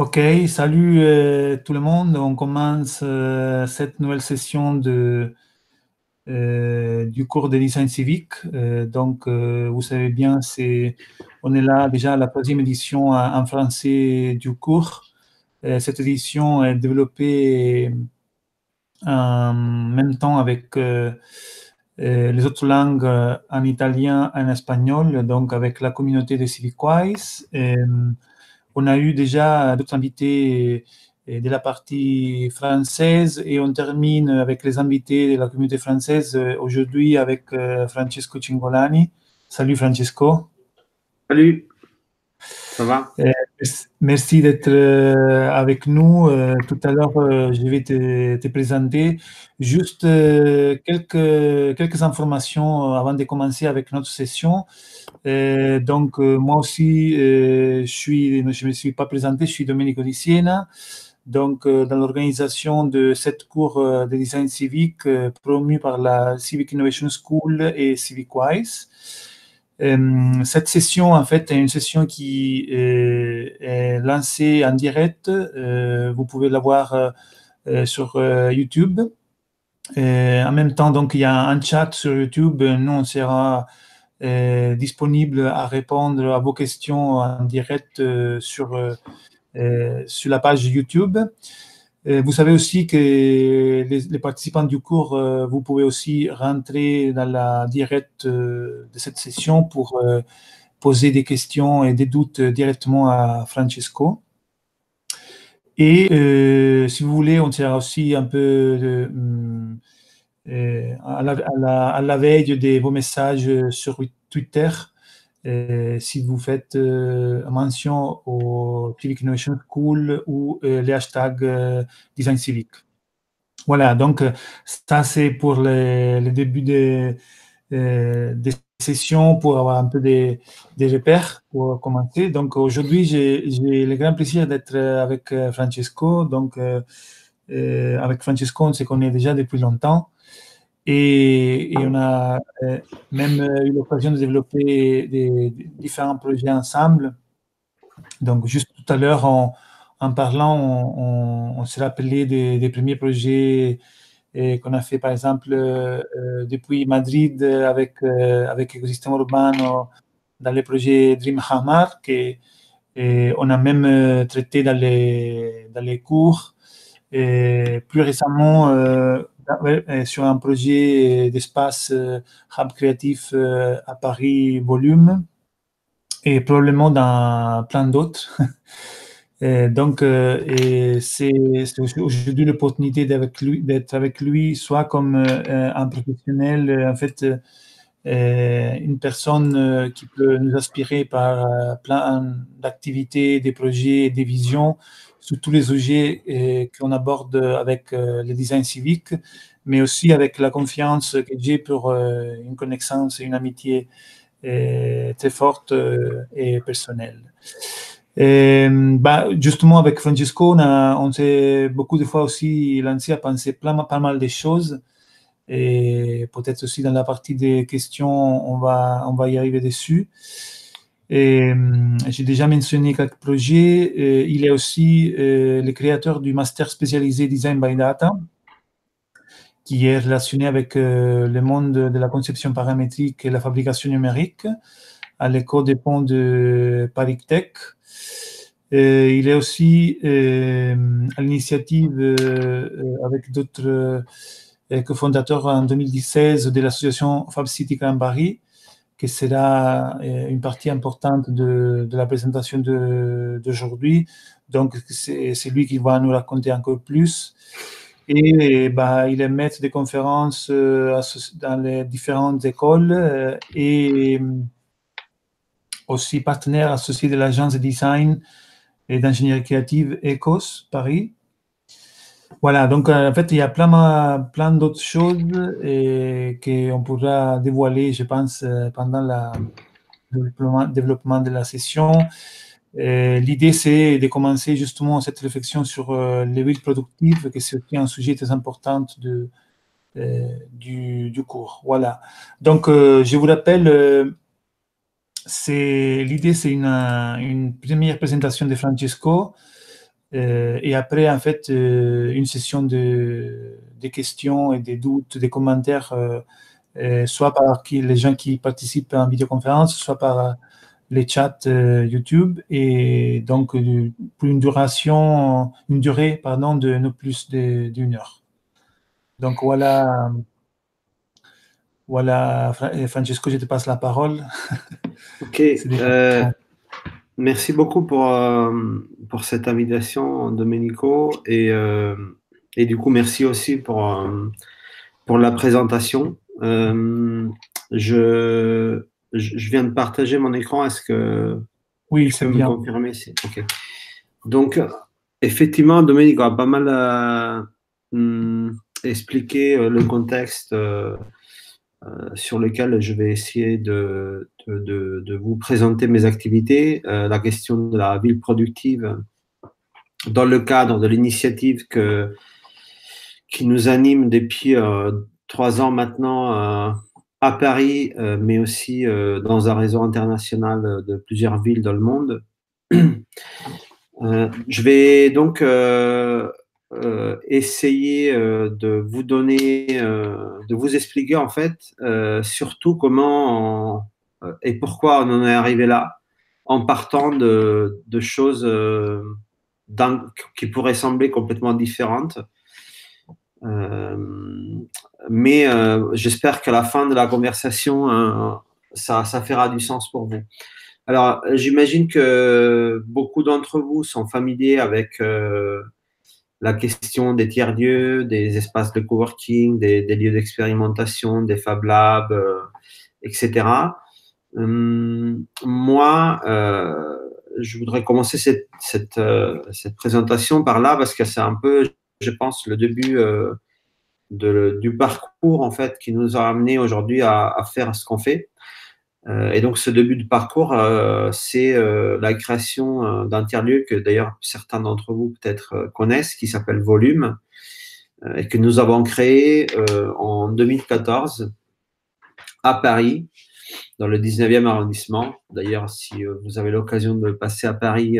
Ok, salut euh, tout le monde. On commence euh, cette nouvelle session euh, du cours de design civique. donc, vous savez bien, c'est, on est là déjà à la troisième édition en français du cours. cette édition est développée en même temps avec les autres langues en italien et en espagnol, donc avec la communauté de CivicWise. On a eu déjà d'autres invités de la partie française et on termine avec les invités de la communauté française euh, aujourd'hui avec euh, Francesco Cingolani. Salut Francesco. Salut. Va? Merci d'être avec nous. Tout à l'heure, je vais te, présenter juste quelques, quelques informations avant de commencer avec notre session. Euh, donc, euh, moi aussi, euh, je, je ne me suis pas présenté, je suis Domenico Di Siena. Donc, dans l'organisation de cette cours de design civique promu par la Civic Innovation School et CivicWise. Cette session, en fait, est une session qui est lancée en direct. vous pouvez la voir sur YouTube. en même temps, donc, il y a un chat sur YouTube. Nous, on sera disponible à répondre à vos questions en direct euh, sur, euh, euh, sur la page YouTube. Vous savez aussi que les, participants du cours, vous pouvez aussi rentrer dans la direct de cette session pour poser des questions et des doutes directement à Francesco. Et si vous voulez, on sera aussi un peu de, euh, à la, veille de vos messages sur Twitter, euh, si vous faites euh, mention au Civic Innovation School ou les hashtags design civique. Voilà, donc ça c'est pour le, début des, des, sessions, pour avoir un peu des, des repères pour commencer. Donc aujourd'hui, j'ai le grand plaisir d'être avec Francesco. Donc avec Francesco, on se connaît déjà depuis longtemps. Et, on a euh, même euh, eu l'occasion de développer différents projets ensemble. Donc, juste tout à l'heure, en, parlant, on, s'est rappelé des, premiers projets euh, qu'on a fait, par exemple, depuis Madrid avec, avec Écosystème Urbain dans les projets Dream Hammer, et on a même traité dans les, dans les cours. Et plus récemment, euh, sur un projet d'espace euh, hub créatif euh, à Paris volume et probablement dans plein d'autres. donc, c'est aujourd'hui l'opportunité d'être avec lui, soit comme un professionnel, en fait, une personne qui peut nous inspirer par plein d'activités, des projets, des visions, sur tous les sujets euh, qu'on aborde avec euh, le design civique, mais aussi avec la confiance que j'ai pour euh, une connaissance et une amitié très forte et personnelle. Bah, justement, avec Francesco, on, s'est beaucoup de fois aussi lancé à penser pas mal de choses. Et peut-être aussi dans la partie des questions, on va, on va y arriver dessus. Hum, j'ai déjà mentionné quelques projets. il est aussi euh, le créateur du master spécialisé Design by Data, qui est relationné avec euh, le monde de la conception paramétrique et la fabrication numérique à l'école des ponts de Paris Tech. il est aussi euh, à l'initiative avec d'autres cofondateurs en 2016 de l'association Fab City Grand Paris, que sera euh, une partie importante de, de la présentation d'aujourd'hui. Donc, c'est lui qui va nous raconter encore plus. Et bah, il est maître de conférences euh, dans les différentes écoles euh, et aussi partenaire associé de l'agence de design et d'ingénierie créative ECOS Paris. Voilà, donc euh, en fait, il y a plein, plein d'autres choses qu'on pourra dévoiler, je pense, euh, pendant le développement, de la session. L'idée, c'est de commencer justement cette réflexion sur euh, les villes productives, que c'est aussi un sujet très important de, du, cours. Voilà. Donc, je vous rappelle, l'idée, c'est une, première présentation de Francesco et après, en fait, une session de, questions et des doutes, des commentaires, soit par qui, les gens qui participent en vidéoconférence, soit par les chats YouTube et donc pour une duration, une durée pardon de no plus d'une heure. Donc voilà, voilà, Francesco, je te passe la parole. Ok. Euh, merci beaucoup pour, euh, pour cette invitation, Domenico. Et, euh, et du coup, merci aussi pour, pour la présentation. je, je viens de partager mon écran. Est-ce que oui, c'est bien. confirmer? Donc, effectivement, Domenico a pas mal hmm, expliqué le contexte euh, sur lequel je vais essayer de, de, de, vous présenter mes activités, euh, la question de la ville productive dans le cadre de l'initiative que, qui nous anime depuis euh, trois ans maintenant à Paris, mais aussi dans un réseau international de plusieurs villes dans le monde. je vais donc euh, essayer euh, de vous donner, euh, de vous expliquer en fait surtout comment et pourquoi on en est arrivé là en partant de, choses qui pourraient sembler complètement différentes. mais j'espère qu'à la fin de la conversation, ça fera du sens pour vous. Alors, j'imagine que beaucoup d'entre vous sont familiers avec la question des tiers-lieux, des espaces de coworking, des, lieux d'expérimentation, des Fab Labs, euh, etc. Hum, moi, euh, je voudrais commencer euh, cette, présentation par là parce que c'est un peu, je pense, le début du parcours en fait qui nous a amené aujourd'hui à, faire ce qu'on fait. Euh, et donc, ce début de parcours, euh, c'est euh, la création d'un tiers-lieu que d'ailleurs certains d'entre vous peut-être connaissent, qui s'appelle Volume, et que nous avons créé en 2014 à Paris, dans le 19e arrondissement. D'ailleurs, si vous avez l'occasion de passer à Paris,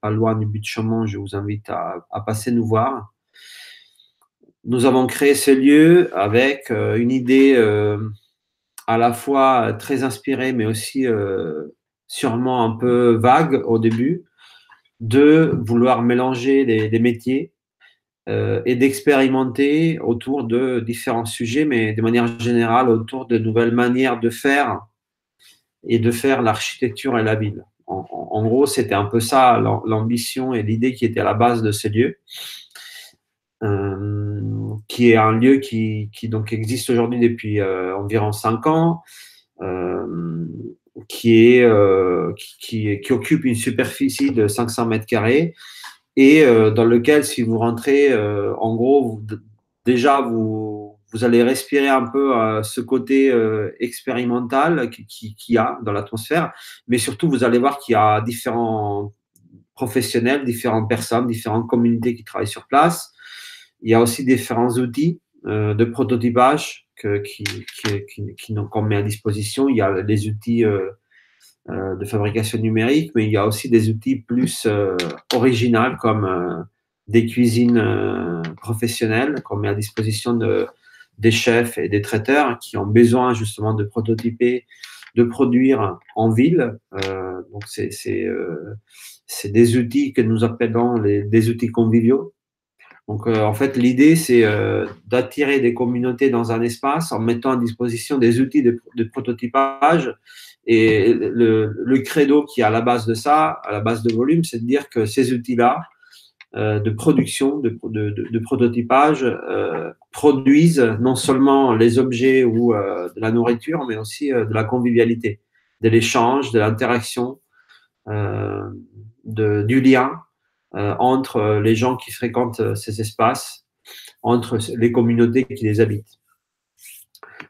pas loin du but de Chaumont, je vous invite à, à, passer nous voir. Nous avons créé ce lieu avec une idée à la fois très inspiré, mais aussi euh, sûrement un peu vague au début, de vouloir mélanger les, métiers euh, et d'expérimenter autour de différents sujets, mais de manière générale autour de nouvelles manières de faire et de faire l'architecture et la ville. En, gros, c'était un peu ça l'ambition et l'idée qui était à la base de ce lieu. Euh, qui est un lieu qui, qui donc existe aujourd'hui depuis euh, environ cinq ans, euh, qui, est, qui, qui, occupe une superficie de 500 mètres carrés et dans lequel, si vous rentrez, en gros, déjà, vous, vous allez respirer un peu ce côté expérimental qui, qui, y a dans l'atmosphère, mais surtout, vous allez voir qu'il y a différents professionnels, différentes personnes, différentes communautés qui travaillent sur place. Il y a aussi différents outils euh, de prototypage que, qui, qui, qui, qu'on met à disposition. Il y a des outils euh, euh, de fabrication numérique, mais il y a aussi des outils plus originaux comme des cuisines professionnelles qu'on met à disposition de, des chefs et des traiteurs qui ont besoin justement de prototyper, de produire en ville. donc c'est, c'est, c'est des outils que nous appelons les, des outils conviviaux donc, euh, en fait, l'idée, c'est euh, d'attirer des communautés dans un espace en mettant à disposition des outils de, prototypage. Et le, credo qui est à la base de ça, à la base de volume, c'est de dire que ces outils-là, euh, de production, de, de prototypage, produisent non seulement les objets ou de la nourriture, mais aussi de la convivialité, de l'échange, de l'interaction, du lien entre euh, les gens qui fréquentent euh, ces espaces, entre les communautés qui les habitent.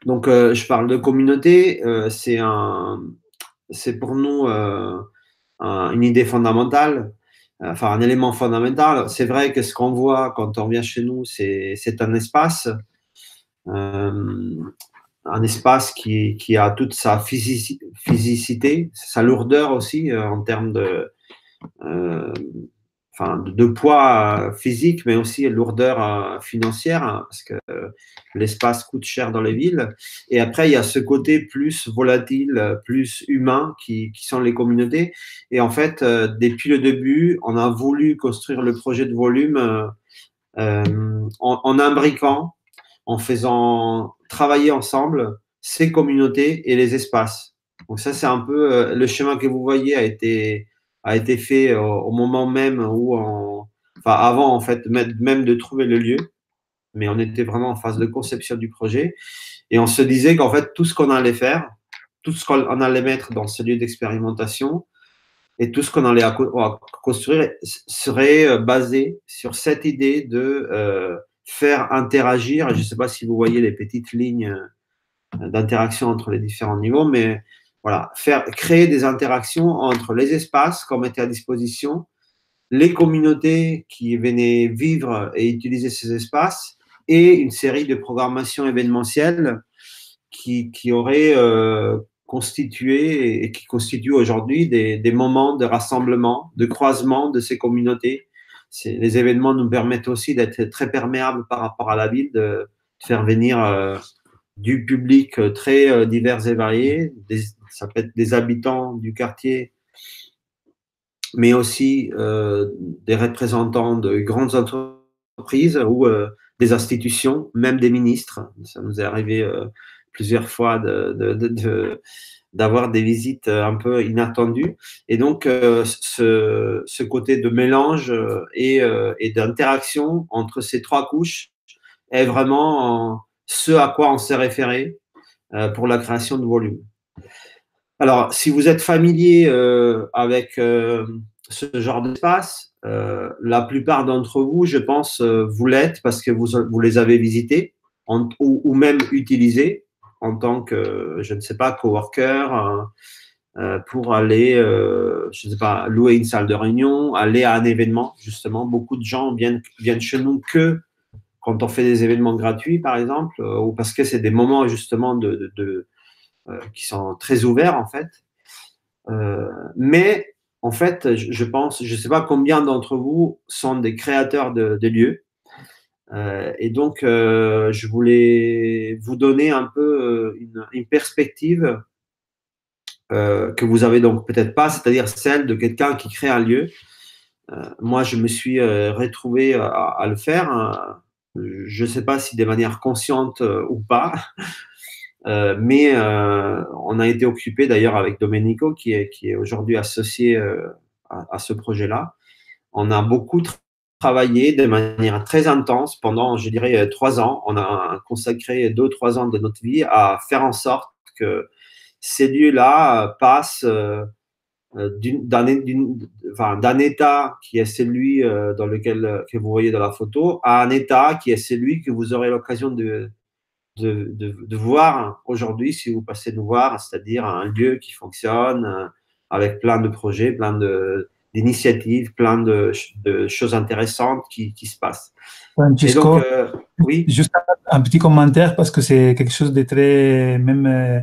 Donc, je parle de communauté, c'est un, c'est pour nous une idée fondamentale, enfin un élément fondamental. C'est vrai que ce qu'on voit quand on vient chez nous, c'est, c'est un espace, un espace qui, qui, a toute sa physicité, sa lourdeur aussi en termes de, de, poids physique, mais aussi lourdeur financière, hein, parce que l'espace coûte cher dans les villes. Et après, il y a ce côté plus volatile, plus humain, qui, qui sont les communautés. Et en fait, depuis le début, on a voulu construire le projet de volume en, en imbriquant, en faisant travailler ensemble ces communautés et les espaces. Donc ça, c'est un peu le chemin que vous voyez a été a été fait au, moment même où, enfin avant en fait même de trouver le lieu, mais on était vraiment en phase de conception du projet et on se disait qu'en fait tout ce qu'on allait faire, tout ce qu'on allait mettre dans ce lieu d'expérimentation et tout ce qu'on allait construire serait euh, basé sur cette idée de euh, faire interagir. Je ne sais pas si vous voyez les petites lignes euh, d'interaction entre les différents niveaux, mais voilà, faire, créer des interactions entre les espaces qu'on mettait à disposition, les communautés qui venaient vivre et utiliser ces espaces, et une série de programmations événementielles qui, qui auraient euh, constitué et qui constituent aujourd'hui des, des, moments de rassemblement, de croisement de ces communautés. Les événements nous permettent aussi d'être très perméables par rapport à la ville, de faire venir euh, du public très euh, divers et varié, des, ça peut être des habitants du quartier, mais aussi euh, des représentants de grandes entreprises ou euh, des institutions, même des ministres. Ça nous est arrivé euh, plusieurs fois d'avoir des visites un peu inattendues. Et donc, ce, côté de mélange et, d'interaction entre ces trois couches est vraiment ce à quoi on s'est référé pour la création de volume. Alors, si vous êtes familier euh, avec euh, ce genre d'espace, euh, la plupart d'entre vous, je pense, vous l'êtes parce que vous, vous, les avez visités ou, même utilisés en tant que, je ne sais pas, coworker pour aller, je ne sais pas, louer une salle de réunion, aller à un événement, justement. Beaucoup de gens viennent, viennent chez nous que quand on fait des événements gratuits, par exemple, ou parce que c'est des moments justement de, qui sont très ouverts en fait. Euh, mais en fait, je, pense, je ne sais pas combien d'entre vous sont des créateurs de, lieux. Euh, et donc, je voulais vous donner un peu une, perspective que vous avez donc peut-être pas, c'est-à-dire celle de quelqu'un qui crée un lieu. moi, je me suis retrouvé à, le faire. Hein. je ne sais pas si de manière consciente ou pas, euh, mais euh, on a été occupé d'ailleurs avec Domenico, qui est, qui est aujourd'hui associé euh, à, ce projet-là. On a beaucoup travaillé de manière très intense pendant, je dirais, trois ans. On a consacré deux, trois ans de notre vie à faire en sorte que ces lieux-là passent d'un état qui est celui dans lequel que vous voyez dans la photo à un état qui est celui que vous aurez l'occasion de, de, de, voir aujourd'hui, si vous passez nous voir, c'est-à-dire un lieu qui fonctionne euh, avec plein de projets, plein d'initiatives, plein de, de, choses intéressantes qui, qui se passent. Francisco, euh, oui. Juste un petit commentaire parce que c'est quelque chose de très même euh,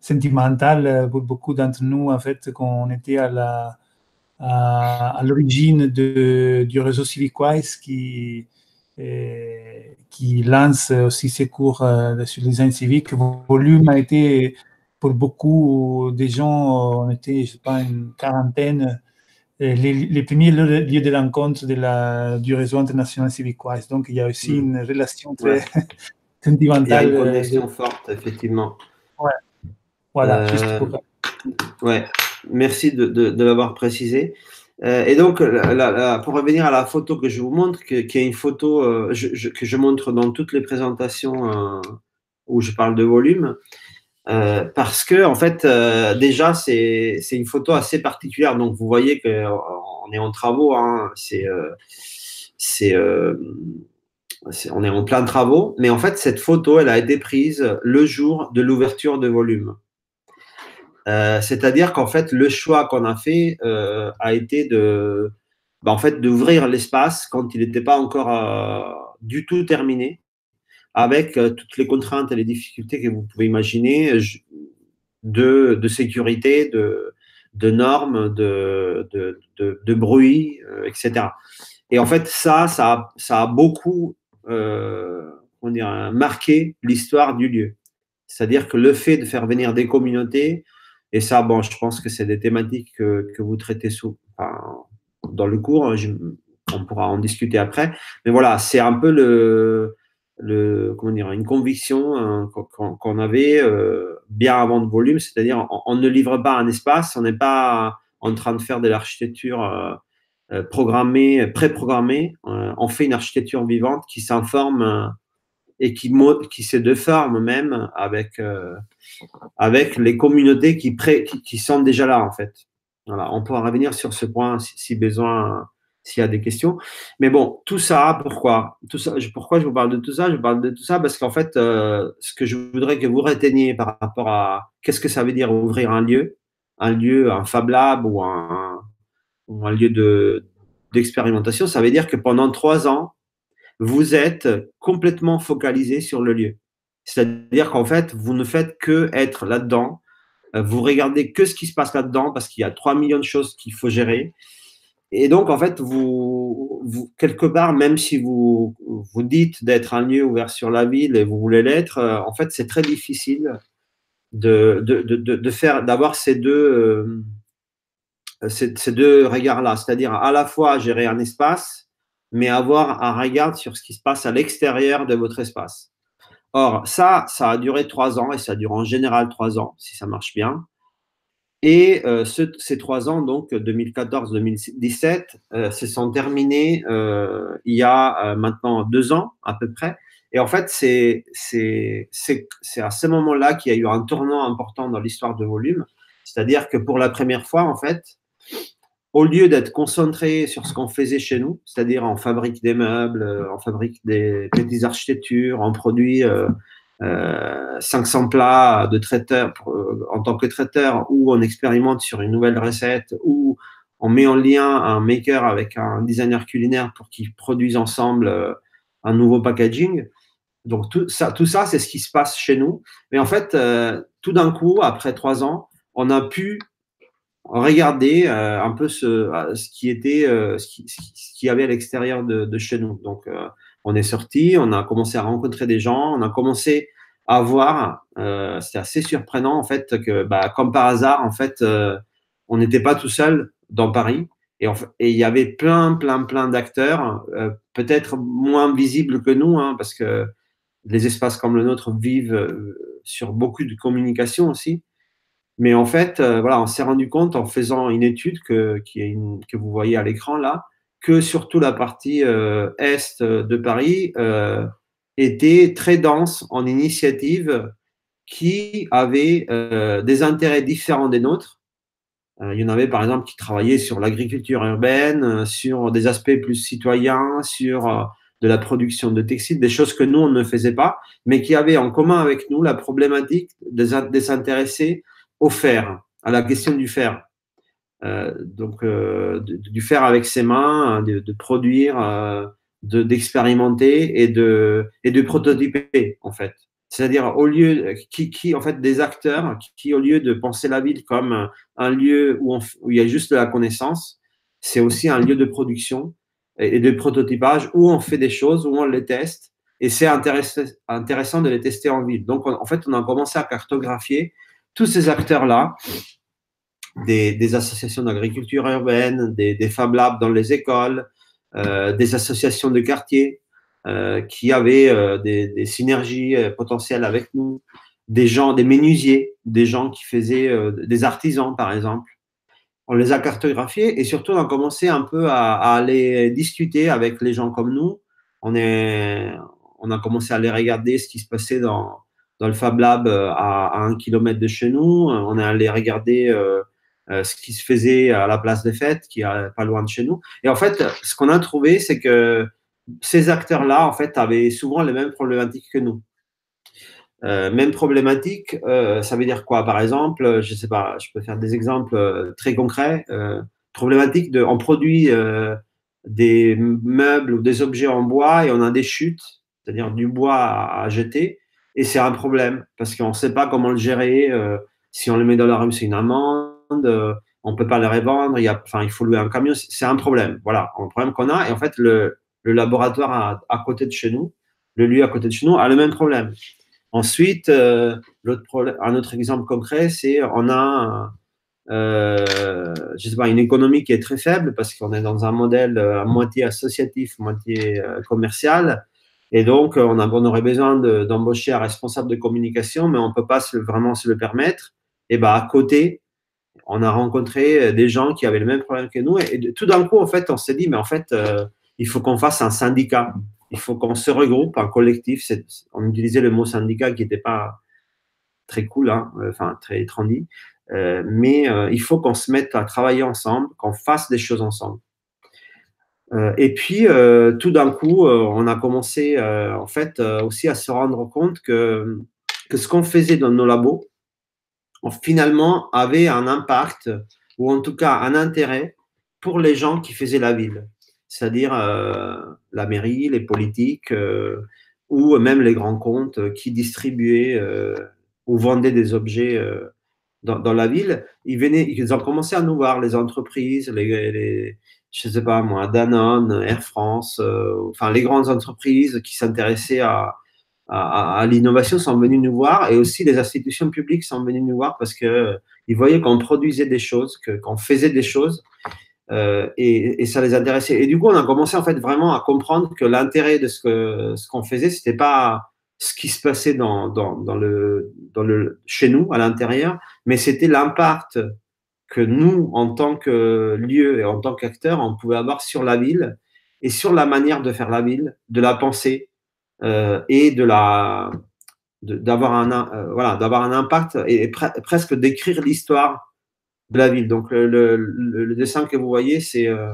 sentimental pour beaucoup d'entre nous en fait quand on était à la à, l'origine du réseau CivicWise qui qui lance aussi ses cours euh, sur le design civique. volume a été, pour beaucoup de gens, on était, je sais pas, une quarantaine, euh, les, premiers lieux de rencontre de la, du réseau international CivicWise. Donc, il y a aussi mm. une relation très sentimentale. Il y a une connexion forte, effectivement. Ouais. Voilà, juste pour... Ouais, merci de, de, de l'avoir précisé. Euh, et donc, pour revenir à la photo que je vous montre, qui est une photo euh, que je montre dans toutes les présentations euh, où je parle de volume, parce que en fait, déjà, c'est une photo assez particulière. Donc, vous voyez qu'on est en travaux. Hein, c'est on est en plein travaux, mais en fait, cette photo, elle a été prise le jour de l'ouverture de volume. Euh, c'est-à-dire qu'en fait, le choix qu'on a fait euh, a été de, bah, en fait, d'ouvrir l'espace quand il n'était pas encore euh, du tout terminé, avec toutes les contraintes et les difficultés que vous pouvez imaginer de, de sécurité, de, de normes, de, de, bruit, etc. Et en fait, ça, ça, ça a beaucoup on dirait, marqué l'histoire du lieu. C'est-à-dire que le fait de faire venir des communautés, et ça, bon, je pense que c'est des thématiques que, vous traitez sous, dans le cours, hein, on pourra en discuter après, mais voilà, c'est un peu le, le, comment dire, une conviction hein, qu'on avait euh, bien avant de volume, c'est-à-dire on, ne livre pas un espace, on n'est pas en train de faire de l'architecture euh, euh, programmée, pré-programmée, on fait une architecture vivante qui s'informe et qui, qui se déforme même avec, avec les communautés qui, pré, sont déjà là en fait. Voilà, on pourra revenir sur ce point si besoin s'il y a des questions. Mais bon, tout ça, pourquoi? Tout ça, Pourquoi je vous parle de tout ça? Je vous parle de tout ça parce qu'en fait, euh, ce que je voudrais que vous reteniez par rapport à qu'est-ce que ça veut dire ouvrir un lieu, un lieu, un Fab Lab ou un, ou un lieu de, d'expérimentation, ça veut dire que pendant trois ans, vous êtes complètement focalisé sur le lieu. C'est-à-dire qu'en fait, vous ne faites que être là-dedans. Euh, vous regardez que ce qui se passe là-dedans parce qu'il y a trois millions de choses qu'il faut gérer. Et donc, en fait, vous, quelque part, même si vous vous dites d'être un lieu ouvert sur la ville et vous voulez l'être, euh, en fait, c'est très difficile de, de, de, faire, d'avoir ces deux, euh, ces, deux regards-là. C'est-à-dire à la fois gérer un espace, mais avoir un regard sur ce qui se passe à l'extérieur de votre espace. Or, ça, ça a duré trois ans et ça dure en général trois ans, si ça marche bien. Et euh, ces trois ans, donc 2014-2017, euh, se sont terminés euh, il y a maintenant deux ans à peu près. Et en fait, c'est à ce moment-là qu'il y a eu un tournant important dans l'histoire de volume. C'est-à-dire que pour la première fois, en fait, au lieu d'être concentré sur ce qu'on faisait chez nous, c'est-à-dire on fabrique des meubles, on fabrique des petites architectures, on produit 500 euh, plats de traiteur euh, en tant que traiteur ou on expérimente sur une nouvelle recette ou on met en lien un maker avec un designer culinaire pour qu'ils produisent ensemble euh, un nouveau packaging. Donc tout ça, tout ça c'est ce qui se passe chez nous. Mais en fait, tout d'un coup, après trois ans, on a pu regarder un peu ce, ce qui était, ce qui, ce qui y avait à l'extérieur de, de, chez nous. Donc on est sorti, on a commencé à rencontrer des gens, on a commencé à voir. Euh, C'était assez surprenant en fait que, bah, comme par hasard, en fait, euh, on n'était pas tout seul dans Paris et il y avait plein, plein, plein d'acteurs, euh, peut-être moins visibles que nous, hein, parce que les espaces comme le nôtre vivent euh, sur beaucoup de communication aussi. Mais en fait, voilà, on s'est rendu compte en faisant une étude que, que vous voyez à l'écran là, que surtout la partie euh, est de Paris euh, était très dense en initiatives qui avaient euh, des intérêts différents des nôtres. il y en avait par exemple qui travaillaient sur l'agriculture urbaine, sur des aspects plus citoyens, sur de la production de textiles, des choses que nous, on ne faisait pas, mais qui avaient en commun avec nous la problématique de, s'intéresser au fer, à la question du fer. Euh, donc euh, du faire avec ses mains, hein, de, produire, euh, d'expérimenter et de et de prototyper en fait. C'est-à-dire au lieu qui, qui en fait des acteurs qui, au lieu de penser la ville comme un lieu où, il y a juste de la connaissance, c'est aussi un lieu de production et de prototypage où on fait des choses, où on les teste et c'est intéressant de les tester en ville. Donc en fait on a commencé à cartographier tous ces acteurs là des, associations d'agriculture urbaine, des, Fab Labs dans les écoles, euh, des associations de quartier euh, qui avaient euh, des, synergies potentielles avec nous, des gens, des menuisiers, des gens qui faisaient des artisans, par exemple. On les a cartographiés et surtout on a commencé un peu à, aller discuter avec les gens comme nous. On, on a commencé à aller regarder ce qui se passait dans, dans le Fab Lab à, un kilomètre de chez nous. On est allé regarder euh, ce qui se faisait à la place des fêtes, qui est pas loin de chez nous. Et en fait, ce qu'on a trouvé, c'est que ces acteurs-là, en fait, avaient souvent les mêmes problématiques que nous. Euh, même problématique, euh, ça veut dire quoi? Par exemple, je sais pas, je peux faire des exemples euh, très concrets. Euh, problématique de, on produit des meubles ou des objets en bois et on a des chutes, c'est-à-dire du bois à jeter, et c'est un problème parce qu'on ne sait pas comment le gérer. si on le met dans la rue, c'est une amende. on peut pas les revendre, il, il faut louer un camion, c'est un problème. Voilà, un problème qu'on a. Et en fait, le, le laboratoire à, côté de chez nous, le lieu à côté de chez nous, a le même problème. Ensuite, euh, un autre exemple concret, c'est on a euh, je sais pas, une économie qui est très faible parce qu'on est dans un modèle euh, à moitié associatif, moitié euh, commercial. Et donc, on, a, on aurait besoin d'embaucher un responsable de communication, mais on ne peut pas vraiment se le permettre. Et bah, à côté, on a rencontré des gens qui avaient le même problème que nous. Et, tout d'un coup, en fait, on s'est dit, mais en fait, il faut qu'on fasse un syndicat. Il faut qu'on se regroupe, un collectif. On utilisait le mot syndicat qui n'était pas très cool, hein, enfin très trendy. Euh, mais euh, il faut qu'on se mette à travailler ensemble, qu'on fasse des choses ensemble. Euh, et puis, tout d'un coup, on a commencé en fait aussi à se rendre compte que, ce qu'on faisait dans nos labos, finalement, avait un impact, ou en tout cas un intérêt pour les gens qui faisaient la ville, c'est-à-dire la mairie, les politiques, ou même les grands comptes qui distribuaient ou vendaient des objets dans, la ville, ils, venaient, ils ont commencé à nous voir, les entreprises, les je sais pas moi, Danone, Air France, euh, enfin les grandes entreprises qui s'intéressaient à, l'innovation sont venues nous voir et aussi les institutions publiques sont venues nous voir parce que ils voyaient qu'on produisait des choses, qu'on faisait des choses euh, et, ça les intéressait. Et du coup, on a commencé en fait vraiment à comprendre que l'intérêt de ce qu'on faisait, c'était pas ce qui se passait dans, chez nous, à l'intérieur, mais c'était l'impact que nous, en tant que lieu et en tant qu'acteur, on pouvait avoir sur la ville et sur la manière de faire la ville, de la penser euh, et de la d'avoir un euh, voilà d'avoir un impact et, presque d'écrire l'histoire de la ville. Donc le, le, le, dessin que vous voyez, c'est euh,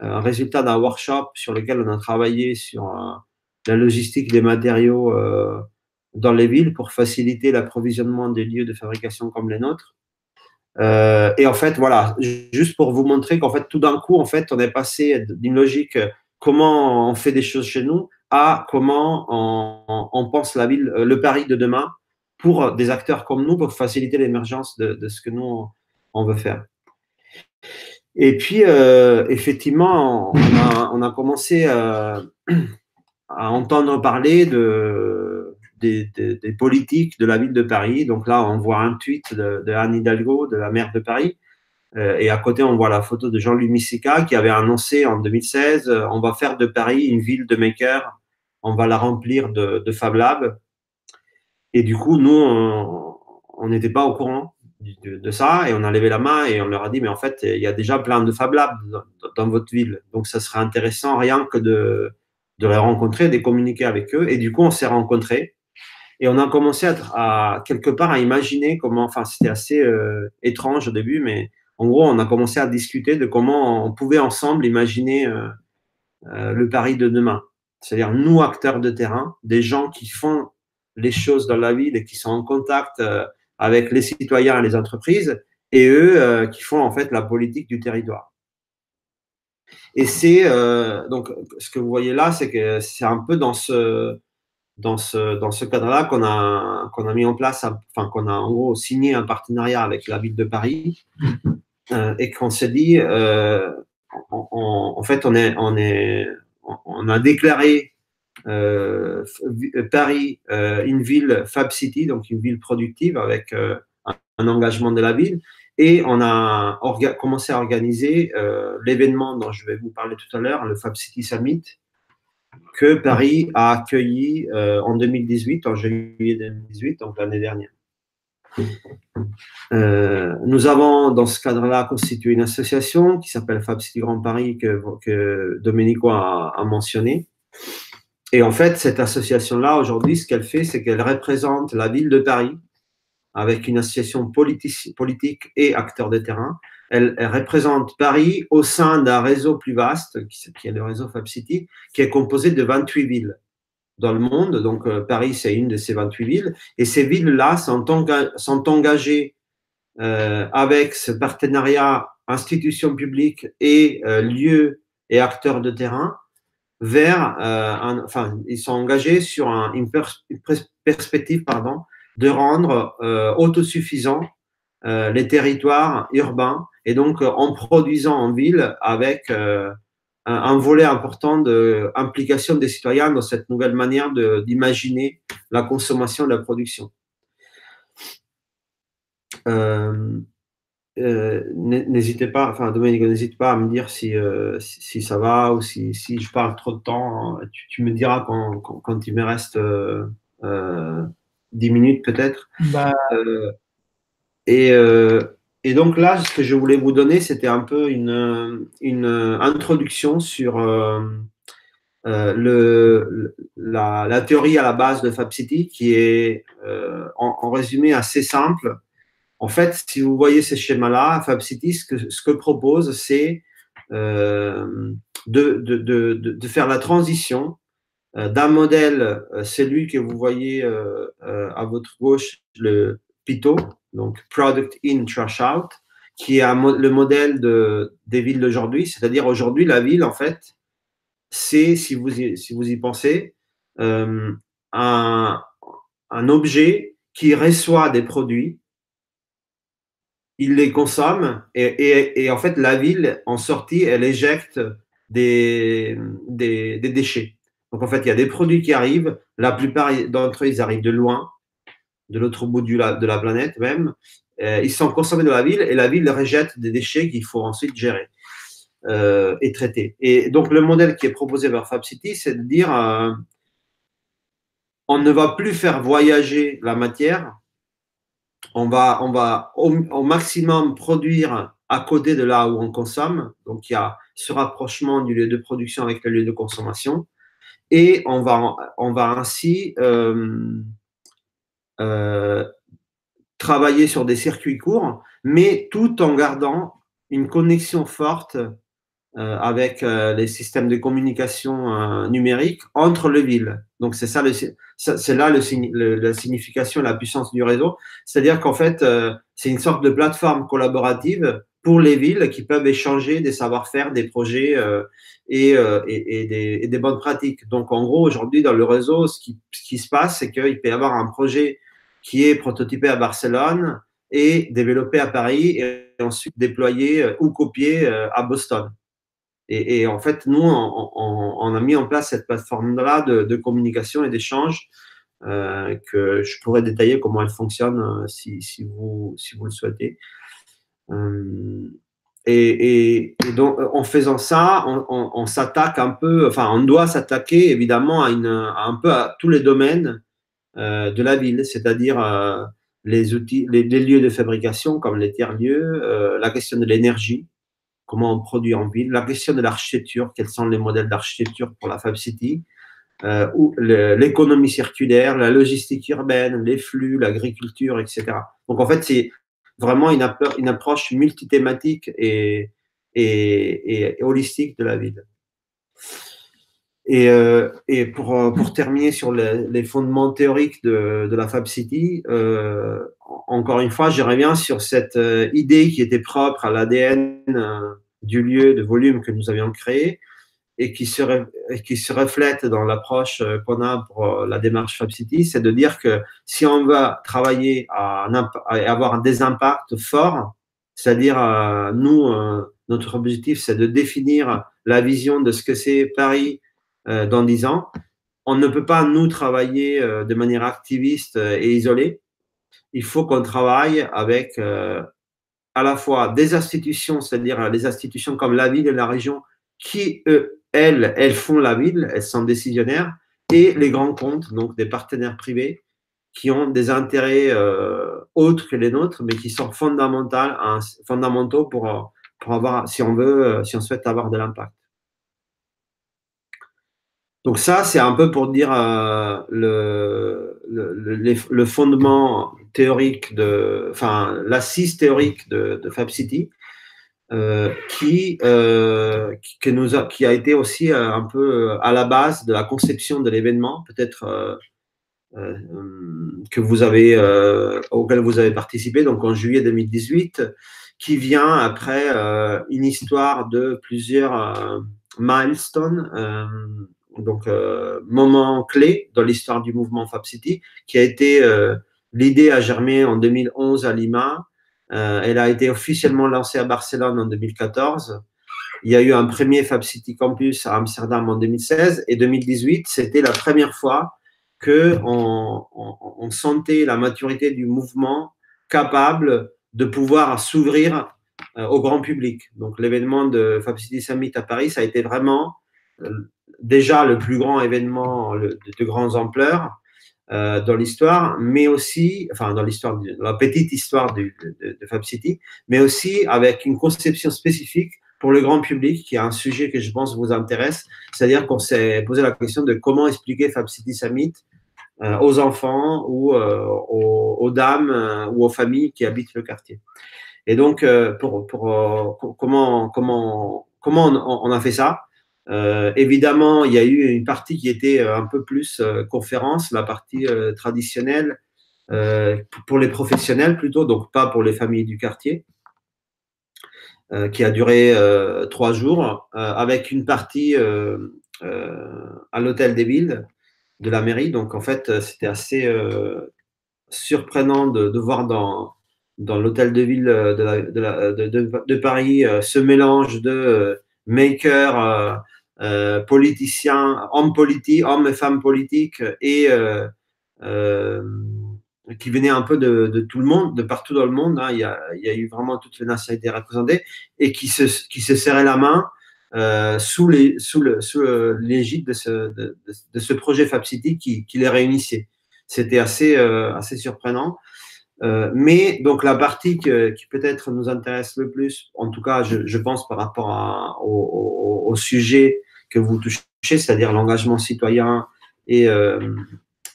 un résultat d'un workshop sur lequel on a travaillé sur un, la logistique des matériaux euh, dans les villes pour faciliter l'approvisionnement des lieux de fabrication comme les nôtres. Euh, et en fait, voilà, juste pour vous montrer qu'en fait, tout d'un coup, en fait, on est passé d'une logique euh, comment on fait des choses chez nous à comment on, pense la ville, le Paris de demain pour des acteurs comme nous pour faciliter l'émergence de, ce que nous on veut faire. Et puis, euh, effectivement, on a, commencé euh, à entendre parler de, des, politiques de la ville de Paris. Donc là, on voit un tweet de, Anne Hidalgo, de la maire de Paris. Euh, et à côté, on voit la photo de Jean-Louis Missica qui avait annoncé en 2016 euh, on va faire de Paris une ville de makers, on va la remplir de, de Fab Lab. Et du coup, nous, on n'était pas au courant de, ça et on a levé la main et on leur a dit mais en fait, il y a déjà plein de Fab dans, dans votre ville. Donc, ça serait intéressant rien que de de les rencontrer, de communiquer avec eux. Et du coup, on s'est rencontrés et on a commencé à, quelque part à imaginer comment, enfin, c'était assez euh, étrange au début, mais en gros, on a commencé à discuter de comment on pouvait ensemble imaginer euh, euh, le Paris de demain. C'est-à-dire, nous, acteurs de terrain, des gens qui font les choses dans la ville et qui sont en contact avec les citoyens et les entreprises, et eux qui font en fait la politique du territoire. Et c'est donc ce que vous voyez là, c'est que c'est un peu dans ce dans ce dans ce cadre-là qu'on a qu'on a mis en place, enfin qu'on a en gros signé un partenariat avec la ville de Paris euh, et qu'on s'est dit, euh, on, on, en fait, on est on est on a déclaré euh, Paris une ville Fab City, donc une ville productive avec un, engagement de la ville. Et on a commencé à organiser l'événement dont je vais vous parler tout à l'heure, le Fab City Summit, que Paris a accueilli euh, en 2018, en juillet 2018, donc l'année dernière. Euh, nous avons dans ce cadre-là constitué une association qui s'appelle Fab City Grand Paris que, que Domenico a, mentionné. Et en fait, cette association-là, aujourd'hui, ce qu'elle fait, c'est qu'elle représente la ville de Paris avec une association politique, et acteurs de terrain. Elle, représente Paris au sein d'un réseau plus vaste, qui, est le réseau Fab City, qui est composé de 28 villes dans le monde. Donc, euh, Paris, c'est une de ces 28 villes. Et ces villes-là sont, enga sont, engagées euh, avec ce partenariat institutions publiques et euh, lieux et acteurs de terrain vers, enfin, ils sont engagés sur un, une, une perspective, pardon, de rendre autosuffisant les territoires urbains et donc en produisant en ville avec un, un, volet important d'implication des citoyens dans cette nouvelle manière d'imaginer la consommation et la production. Euh, euh, n'hésitez pas, enfin Dominique, n'hésite pas à me dire si, euh, si, ça va ou si, si, je parle trop de temps. Hein. Tu, me diras quand, quand, il me reste euh, 10 minutes peut-être. Bah... et, et, donc là, ce que je voulais vous donner, c'était un peu une, introduction sur le, la, la, théorie à la base de FabCity qui est en, résumé assez simple. En fait, si vous voyez ces schémas-là, FabCity, ce que, ce que propose, c'est euh, de, faire la transition euh, d'un modèle, euh, celui que vous voyez à votre gauche, le PITO, donc Product In, Trash Out, qui est le modèle de, des villes d'aujourd'hui. C'est-à-dire aujourd'hui, la ville, en fait, c'est, si vous y, si vous y pensez, un, un objet qui reçoit des produits il les consomme et, en fait, la ville, en sortie, elle éjecte des, des, déchets. Donc, en fait, il y a des produits qui arrivent. La plupart d'entre eux, ils arrivent de loin, de l'autre bout de la planète même. Euh, ils sont consommés dans la ville et la ville rejette des déchets qu'il faut ensuite gérer euh, et traiter. Et donc, le modèle qui est proposé par FabCity, c'est de dire euh, on ne va plus faire voyager la matière, on va, on va au, maximum produire à côté de là où on consomme. Donc, il y a ce rapprochement du lieu de production avec le lieu de consommation. Et on va, on va ainsi travailler sur des circuits courts, mais tout en gardant une connexion forte euh, avec euh, les systèmes de communication euh, numérique entre les villes. Donc c'est ça, c'est là la signification la puissance du réseau. C'est-à-dire qu'en fait, c'est une sorte de plateforme collaborative pour les villes qui peuvent échanger des savoir-faire, des projets et, et, des, et, des, bonnes pratiques. Donc en gros, aujourd'hui, dans le réseau, ce qui, ce qui se passe, c'est qu'il peut y avoir un projet qui est prototypé à Barcelone et développé à Paris et ensuite déployé ou copié à Boston. Et, en fait, nous, on, a mis en place cette plateforme-là de, communication et d'échange euh, que je pourrais détailler comment elle fonctionne euh, si, vous, si vous le souhaitez. Euh, et, donc, en faisant ça, on, s'attaque un peu, enfin, on doit s'attaquer évidemment à, un peu à tous les domaines de la ville, c'est-à-dire les outils, les, lieux de fabrication comme les tiers-lieux, la question de l'énergie, comment on produit en ville, la question de l'architecture, quels sont les modèles d'architecture pour la Fab City, euh, l'économie circulaire, la logistique urbaine, les flux, l'agriculture, etc. Donc en fait, c'est vraiment une, approche multithématique et, holistique de la ville. Et, euh, et pour, euh, pour, terminer sur les, fondements théoriques de, de, la Fab City, euh, encore une fois, je reviens sur cette euh, idée qui était propre à l'ADN du lieu de volume que nous avions créé et qui se, qui se reflète dans l'approche euh, qu'on a pour euh, la démarche FabCity, c'est de dire que si on veut travailler à, avoir des impacts forts, c'est-à-dire euh, nous, notre objectif, c'est de définir la vision de ce que c'est Paris dans dix ans. On ne peut pas, nous, travailler de manière activiste et isolée. Il faut qu'on travaille avec à la fois des institutions, c'est-à-dire les institutions comme la ville et la région, qui, elles, elles font la ville, elles sont décisionnaires, et les grands comptes, donc des partenaires privés, qui ont des intérêts euh, autres que les nôtres, mais qui sont fondamentaux, fondamentaux pour, avoir, si on veut, euh, si on souhaite avoir de l'impact. Donc ça, c'est un peu pour dire euh, le, fondement théorique de, enfin, l'assise théorique de, Fab City, euh, qui, euh, a, qui a été aussi un peu à la base de la conception de l'événement, peut-être que vous avez, auquel vous avez participé, donc en juillet 2018, qui vient après une histoire de plusieurs milestones donc euh, moment clé dans l'histoire du mouvement Fab City, qui a été euh, l'idée à germer en 2011 à Lima, elle a été officiellement lancée à Barcelone en 2014. Il y a eu un premier Fab City Campus à Amsterdam en 2016 et 2018, c'était la première fois que on, sentait la maturité du mouvement capable de pouvoir s'ouvrir euh, au grand public. Donc l'événement de Fab City Summit à Paris, ça a été vraiment euh, déjà le plus grand événement de, de grandes ampleurs euh, dans l'histoire, mais aussi, enfin dans l'histoire, la petite histoire de, de, Fab City, mais aussi avec une conception spécifique pour le grand public, qui est un sujet que je pense vous intéresse. C'est-à-dire qu'on s'est posé la question de comment expliquer Fab City Summit euh, aux enfants ou euh, aux, dames ou aux familles qui habitent le quartier. Et donc, pour, pour comment, comment, comment on, a fait ça? Évidemment, il y a eu une partie qui était un peu plus conférence, la partie traditionnelle pour les professionnels plutôt, donc pas pour les familles du quartier. qui a duré trois jours, avec une partie à l'hôtel des villes de la mairie. Donc, en fait, euh, c'était assez euh, surprenant de, voir dans, dans l'hôtel de ville euh, de, Paris ce mélange de makers, politiciens, hommes politiques, hommes et femmes politiques, et qui venaient un peu de, tout le monde, de partout dans le monde. Hein. Il, y a, il, y a, eu vraiment toutes les nationalités représentées et qui se, qui se serraient la main euh, sous l'égide de, ce, projet FabCity qui, qui les réunissait. C'était euh, assez surprenant. Euh, mais donc la partie qui peut-être nous intéresse le plus, en tout cas je, pense par rapport au, sujet que vous touchez, c'est-à-dire l'engagement citoyen et, euh,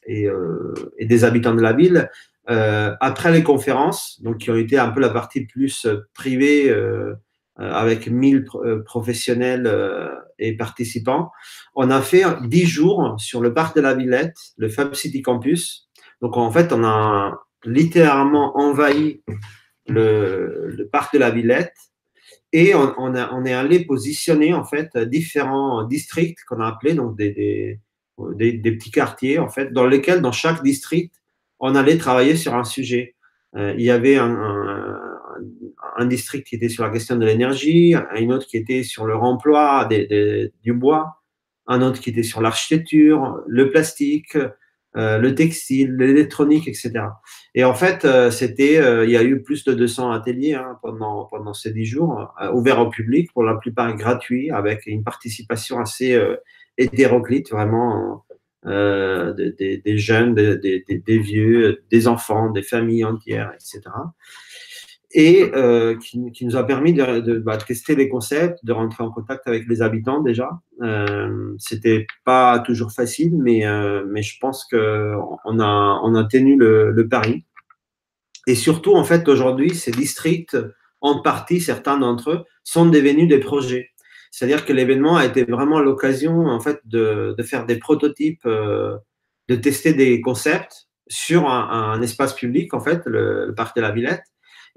euh, des habitants de la ville, après les conférences, donc qui ont été un peu la partie plus privée avec 1000 euh, professionnels et participants. On a fait 10 jours sur le parc de la Villette, le Fab City Campus. Donc en fait, on a littéralement envahi le, parc de la Villette et on, est allé positionner en fait différents districts qu'on a appelés donc des, petits quartiers en fait dans lesquels dans chaque district on allait travailler sur un sujet. il y avait un district qui était sur la question de l'énergie, un autre qui était sur le remploi du bois, un autre qui était sur l'architecture, le plastique, euh, le textile, l'électronique, etc. Et en fait, euh, c'était, euh, il y a eu plus de 200 ateliers hein, pendant, ces 10 jours, ouverts au public, pour la plupart gratuits, avec une participation assez hétéroclite, vraiment. des, jeunes, des, vieux, des enfants, des familles entières, etc et euh, qui, qui, nous a permis de, de bah, tester les concepts, de rentrer en contact avec les habitants déjà. Euh, C'était pas toujours facile, mais, euh, mais je pense que on a, on a tenu le, le pari. Et surtout, en fait, aujourd'hui, ces districts, en partie, certains d'entre eux, sont devenus des projets. C'est-à-dire que l'événement a été vraiment l'occasion, en fait, de, de, faire des prototypes, euh, de tester des concepts sur un, un, espace public, en fait, le, le parc de la Villette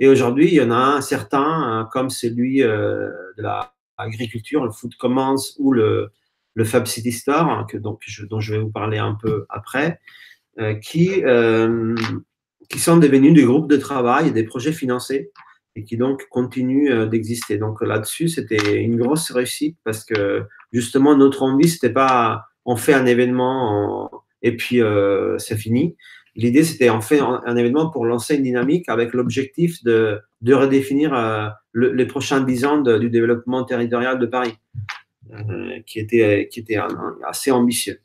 et aujourd'hui, il y en a un certain, comme celui euh, de l'agriculture, le Food Commons ou le, le Fab City Store, hein, que, donc, dont je vais vous parler un peu après, euh, qui, euh, qui sont devenus des groupes de travail des projets financés et qui donc continuent d'exister. Donc là-dessus, c'était une grosse réussite parce que justement, notre envie, c'était pas on fait un événement et puis c'est fini. L'idée, c'était en fait un, événement pour lancer une dynamique avec l'objectif de, redéfinir euh, les prochains dix ans du développement territorial de Paris, euh, qui était, assez ambitieux.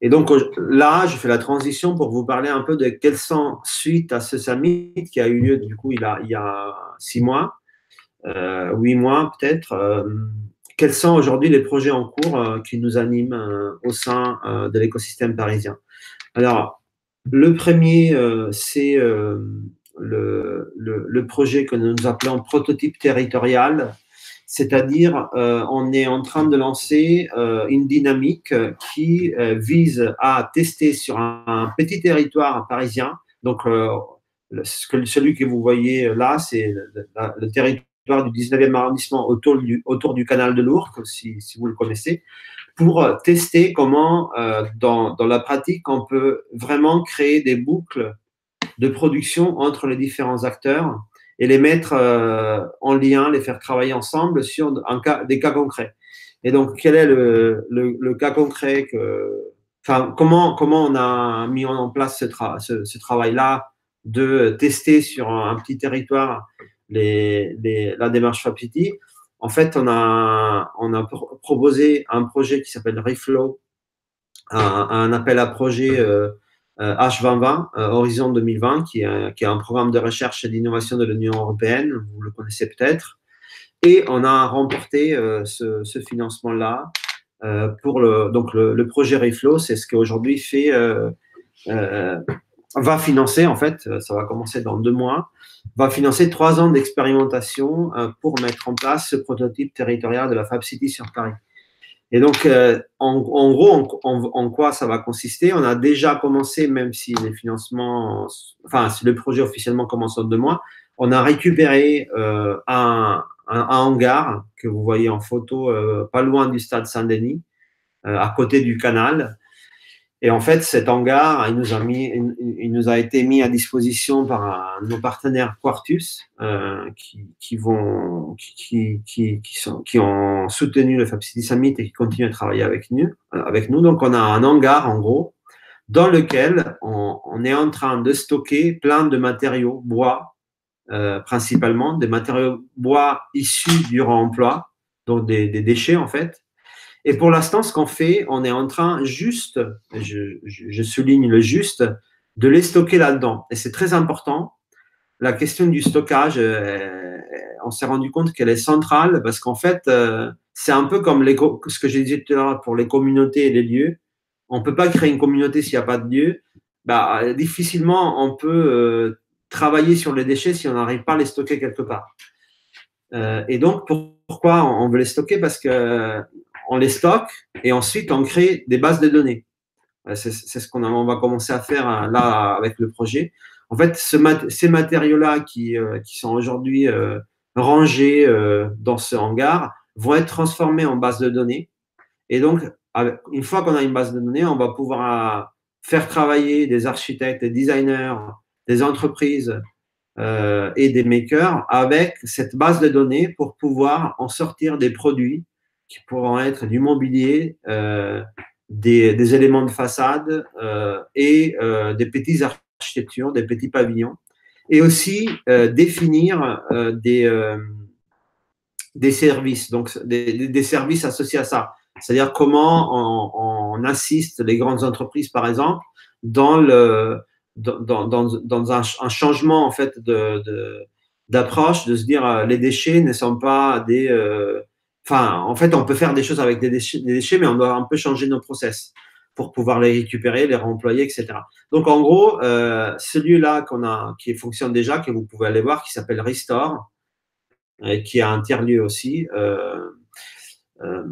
Et donc là, je fais la transition pour vous parler un peu de quelles sont, suite à ce summit qui a eu lieu du coup il, y a, six mois, euh, huit mois peut-être, quels sont aujourd'hui les projets en cours qui nous animent au sein de l'écosystème parisien. Alors, le premier, euh, c'est euh, le, projet que nous appelons prototype territorial, c'est-à-dire euh, on est en train de lancer une dynamique qui vise à tester sur un, petit territoire parisien. Donc, celui que vous voyez là, c'est le, territoire du 19e arrondissement autour du, canal de si, si vous le connaissez pour tester comment, euh, dans, dans, la pratique, on peut vraiment créer des boucles de production entre les différents acteurs et les mettre en lien, les faire travailler ensemble sur des cas concrets. Et donc, quel est le, le, cas concret comment, comment on a mis en place ce, travail-là de tester sur un, petit territoire la démarche FabCity En fait, on a, proposé un projet qui s'appelle Reflow, un, appel à projet H2020, euh, Horizon 2020, qui est, un programme de recherche et d'innovation de l'Union européenne, vous le connaissez peut-être. Et on a remporté euh, ce, ce financement-là euh, pour le, donc le, projet Reflow. C'est ce qu'aujourd'hui fait, euh, va financer, en fait, ça va commencer dans deux mois, va financer trois ans d'expérimentation pour mettre en place ce prototype territorial de la Fab City sur Paris. Et donc, en, en, gros, en, en, quoi ça va consister? On a déjà commencé, même si les financements, enfin, si le projet officiellement commence en deux mois, on a récupéré euh, un, un, hangar que vous voyez en photo euh, pas loin du stade Saint-Denis, euh, à côté du canal. Et en fait, cet hangar, il nous a, mis, il, nous a été mis à disposition par nos partenaires Quartus, euh, qui, qui, vont, qui, qui, qui, sont, qui ont soutenu le FabCity Summit et qui continuent à travailler avec nous, avec nous. Donc, on a un hangar, en gros, dans lequel on, on est en train de stocker plein de matériaux, bois, euh, principalement des matériaux bois issus du réemploi, donc des, déchets en fait. Et pour l'instant, ce qu'on fait, on est en train juste, je, souligne le juste, de les stocker là-dedans. Et c'est très important. La question du stockage, euh, on s'est rendu compte qu'elle est centrale parce qu'en fait, euh, c'est un peu comme ce que j'ai dit tout à l'heure pour les communautés et les lieux. On ne peut pas créer une communauté s'il n'y a pas de lieu. Bah, difficilement on peut travailler sur les déchets si on n'arrive pas à les stocker quelque part. Euh, et donc, pourquoi on veut les stocker? Parce que on les stocke et ensuite on crée des bases de données. Euh, c'est ce qu'on on va commencer à faire euh, là avec le projet. En fait, ce ces matériaux-là qui, qui sont aujourd'hui rangés dans ce hangar vont être transformés en base de données. Et donc, une fois qu'on a une base de données, on va pouvoir faire travailler des architectes, des designers, des entreprises euh, et des makers avec cette base de données pour pouvoir en sortir des produits qui pourront être du mobilier, euh, des, éléments de façade euh, et euh, des petites architectures, des petits pavillons, et aussi définir des, des services, donc des, services associés à ça. C'est-à-dire comment on, assiste les grandes entreprises, par exemple, dans le, dans, dans, un, changement en fait de, d'approche, de, se dire les déchets ne sont pas des. Enfin, en fait, on peut faire des choses avec des déchets, mais on doit un peu changer nos process pour pouvoir les récupérer, les réemployer, etc. Donc, en gros, euh, celui-là qu'on a, qui fonctionne déjà, que vous pouvez aller voir, qui s'appelle Restore, qui a un tiers-lieu aussi, euh, euh,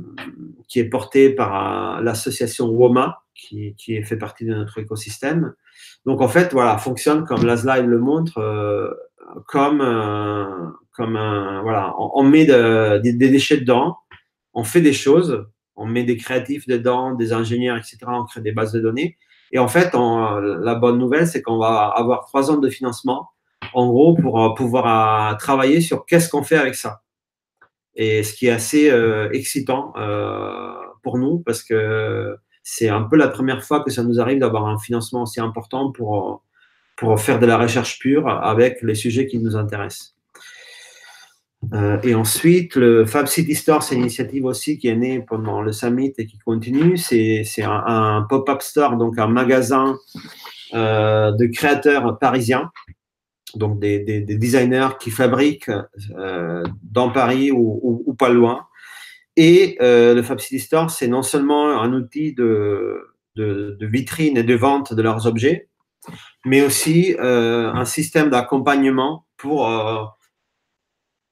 qui est porté par l'association WOMA, qui, qui fait partie de notre écosystème. Donc en fait, voilà, fonctionne comme la slide le montre, comme on, met des déchets dedans, on fait des choses, on met des créatifs dedans, des ingénieurs, etc. On crée des bases de données. Et en fait, la bonne nouvelle, c'est qu'on va avoir trois ans de financement, en gros, pour euh, pouvoir travailler sur qu'est-ce qu'on fait avec ça. Et ce qui est assez excitant pour nous, parce que c'est un peu la première fois que ça nous arrive d'avoir un financement aussi important pour faire de la recherche pure avec les sujets qui nous intéressent. Euh, et ensuite, le Fab City Store, c'est une initiative aussi qui est née pendant le summit et qui continue. C'est un, un pop-up store, donc un magasin euh, de créateurs parisiens, donc des, des, des designers qui fabriquent euh, dans Paris ou, ou, pas loin, et le Fab City Store, c'est non seulement un outil de, de, vitrine et de vente de leurs objets, mais aussi un système d'accompagnement pour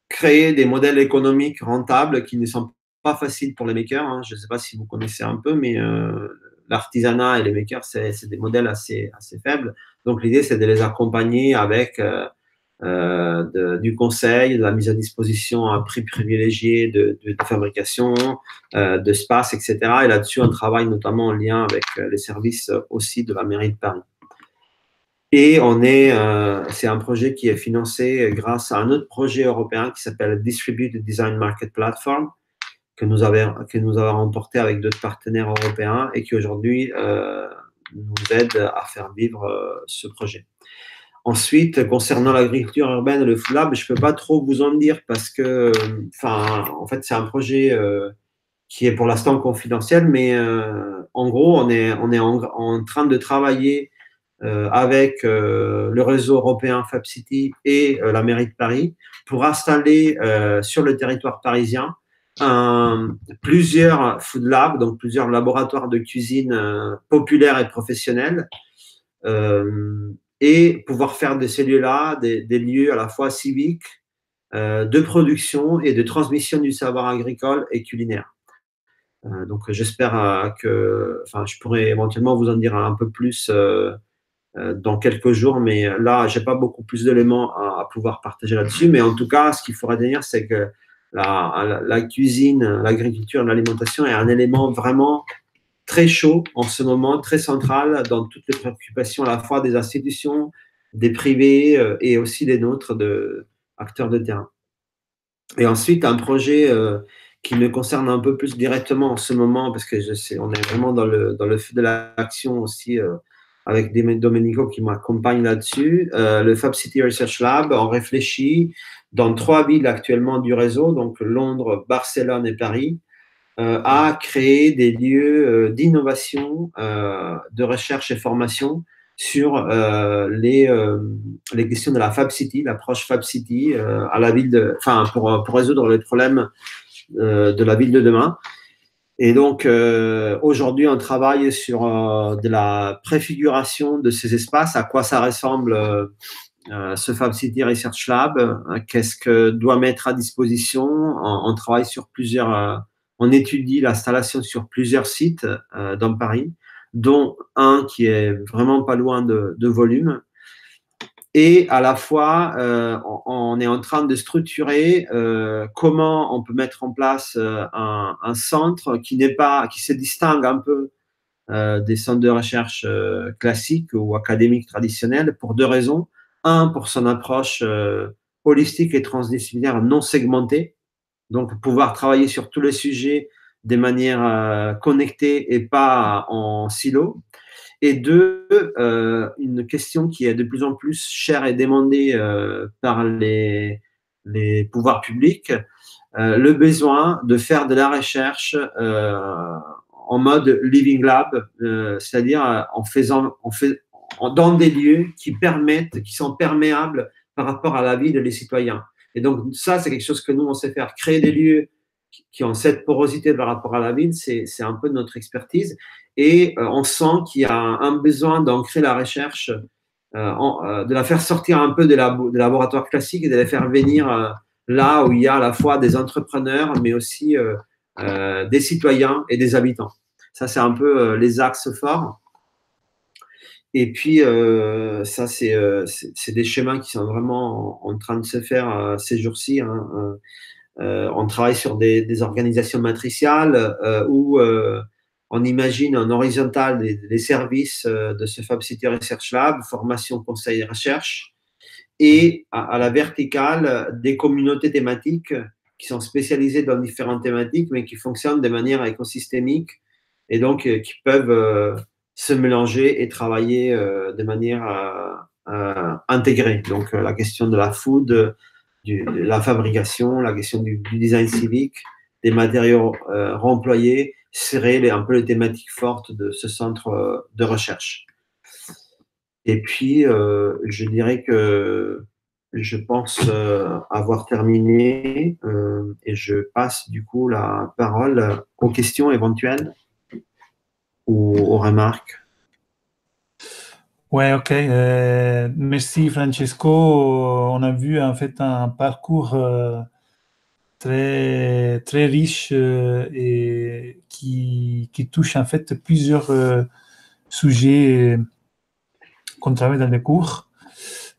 créer des modèles économiques rentables qui ne sont pas faciles pour les makers. Hein. Je ne sais pas si vous connaissez un peu, mais euh, l'artisanat et les makers, c'est des modèles assez, faibles. Donc l'idée, c'est de les accompagner avec euh, euh, du conseil, de la mise à disposition à un prix privilégié de, de, de fabrication, d'espace, etc. Et là-dessus, on travaille notamment en lien avec les services aussi de la mairie de Paris. Et on est, c'est un projet qui est financé grâce à un autre projet européen qui s'appelle Distributed Design Market Platform, que nous avons, que nous avons remporté avec d'autres partenaires européens et qui aujourd'hui nous aide à faire vivre ce projet. Ensuite, concernant l'agriculture urbaine et le Food Lab, je ne peux pas trop vous en dire parce que, enfin, en fait, c'est un projet euh, qui est pour l'instant confidentiel, mais euh, en gros, on est, on est en, train de travailler euh, avec le réseau européen FabCity et la mairie de Paris pour installer sur le territoire parisien plusieurs Food Labs, donc plusieurs laboratoires de cuisine populaires et professionnels et pouvoir faire de ces lieux-là des, lieux à la fois civiques, euh, de production et de transmission du savoir agricole et culinaire. Euh, donc j'espère euh, que, enfin, je pourrais éventuellement vous en dire un peu plus dans quelques jours, mais là, j'ai pas beaucoup plus d'éléments à, pouvoir partager là-dessus. Mais en tout cas, ce qu'il faudrait dire, c'est que la, cuisine, l'agriculture, l'alimentation est un élément vraiment très chaud en ce moment, très central dans toutes les préoccupations à la fois des institutions, des privés euh, et aussi des nôtres de acteurs de terrain. Et ensuite, un projet euh, qui me concerne un peu plus directement en ce moment, parce que je sais, on est vraiment dans le, dans le feu de l'action aussi euh, avec Domenico qui m'accompagne là-dessus. le Fab City Research Lab, on réfléchit dans trois villes actuellement du réseau, donc Londres, Barcelone et Paris, euh, à créer des lieux euh, d'innovation, euh, de recherche et formation sur les, les questions de la Fab City, l'approche Fab City à la ville pour résoudre les problèmes de la ville de demain. Et donc aujourd'hui, on travaille sur de la préfiguration de ces espaces, à quoi ça ressemble ce Fab City Research Lab, qu'est-ce que doit mettre à disposition? On, travaille sur plusieurs on étudie l'installation sur plusieurs sites euh, dans Paris, dont un qui est vraiment pas loin de, volume. Et à la fois, euh, on, est en train de structurer euh, comment on peut mettre en place un, centre qui n'est pas, qui se distingue un peu des centres de recherche classiques ou académiques traditionnels pour deux raisons. Un, pour son approche holistique et transdisciplinaire non segmentée, donc, pouvoir travailler sur tous les sujets de manière euh, connectée et pas en silo. Et deux, euh, une question qui est de plus en plus chère et demandée euh, par les, pouvoirs publics, le besoin de faire de la recherche en mode living lab, c'est-à-dire en faisant, en fait, dans des lieux qui permettent, qui sont perméables par rapport à la vie des citoyens. Et donc, ça, c'est quelque chose que nous, on sait faire. Créer des lieux qui ont cette porosité par rapport à la ville, c'est un peu notre expertise. Et euh, on sent qu'il y a un, besoin d'ancrer la recherche, euh, euh, de la faire sortir un peu des, laboratoires classiques et de la faire venir là où il y a à la fois des entrepreneurs, mais aussi des citoyens et des habitants. Ça, c'est un peu les axes forts. Et puis, euh, ça, euh, c'est des schémas qui sont vraiment en, train de se faire euh, ces jours-ci. Hein, on travaille sur des, organisations matriciales où on imagine en horizontal les, services de ce Fab City Research Lab, formation, conseil et recherche, et à, la verticale des communautés thématiques qui sont spécialisées dans différentes thématiques, mais qui fonctionnent de manière écosystémique et donc qui peuvent se mélanger et travailler euh, de manière euh, euh, intégrée. Donc la question de la food, de la fabrication, la question du, design civique, des matériaux remployés seraient un peu les thématiques fortes de ce centre de recherche. Et puis, je dirais que je pense avoir terminé et je passe du coup la parole aux questions éventuelles aux, remarques Ouais, ok. Euh, merci Francesco. On a vu en fait un parcours euh, très, très riche euh, et qui, qui, touche en fait plusieurs sujets qu'on travaille dans les cours.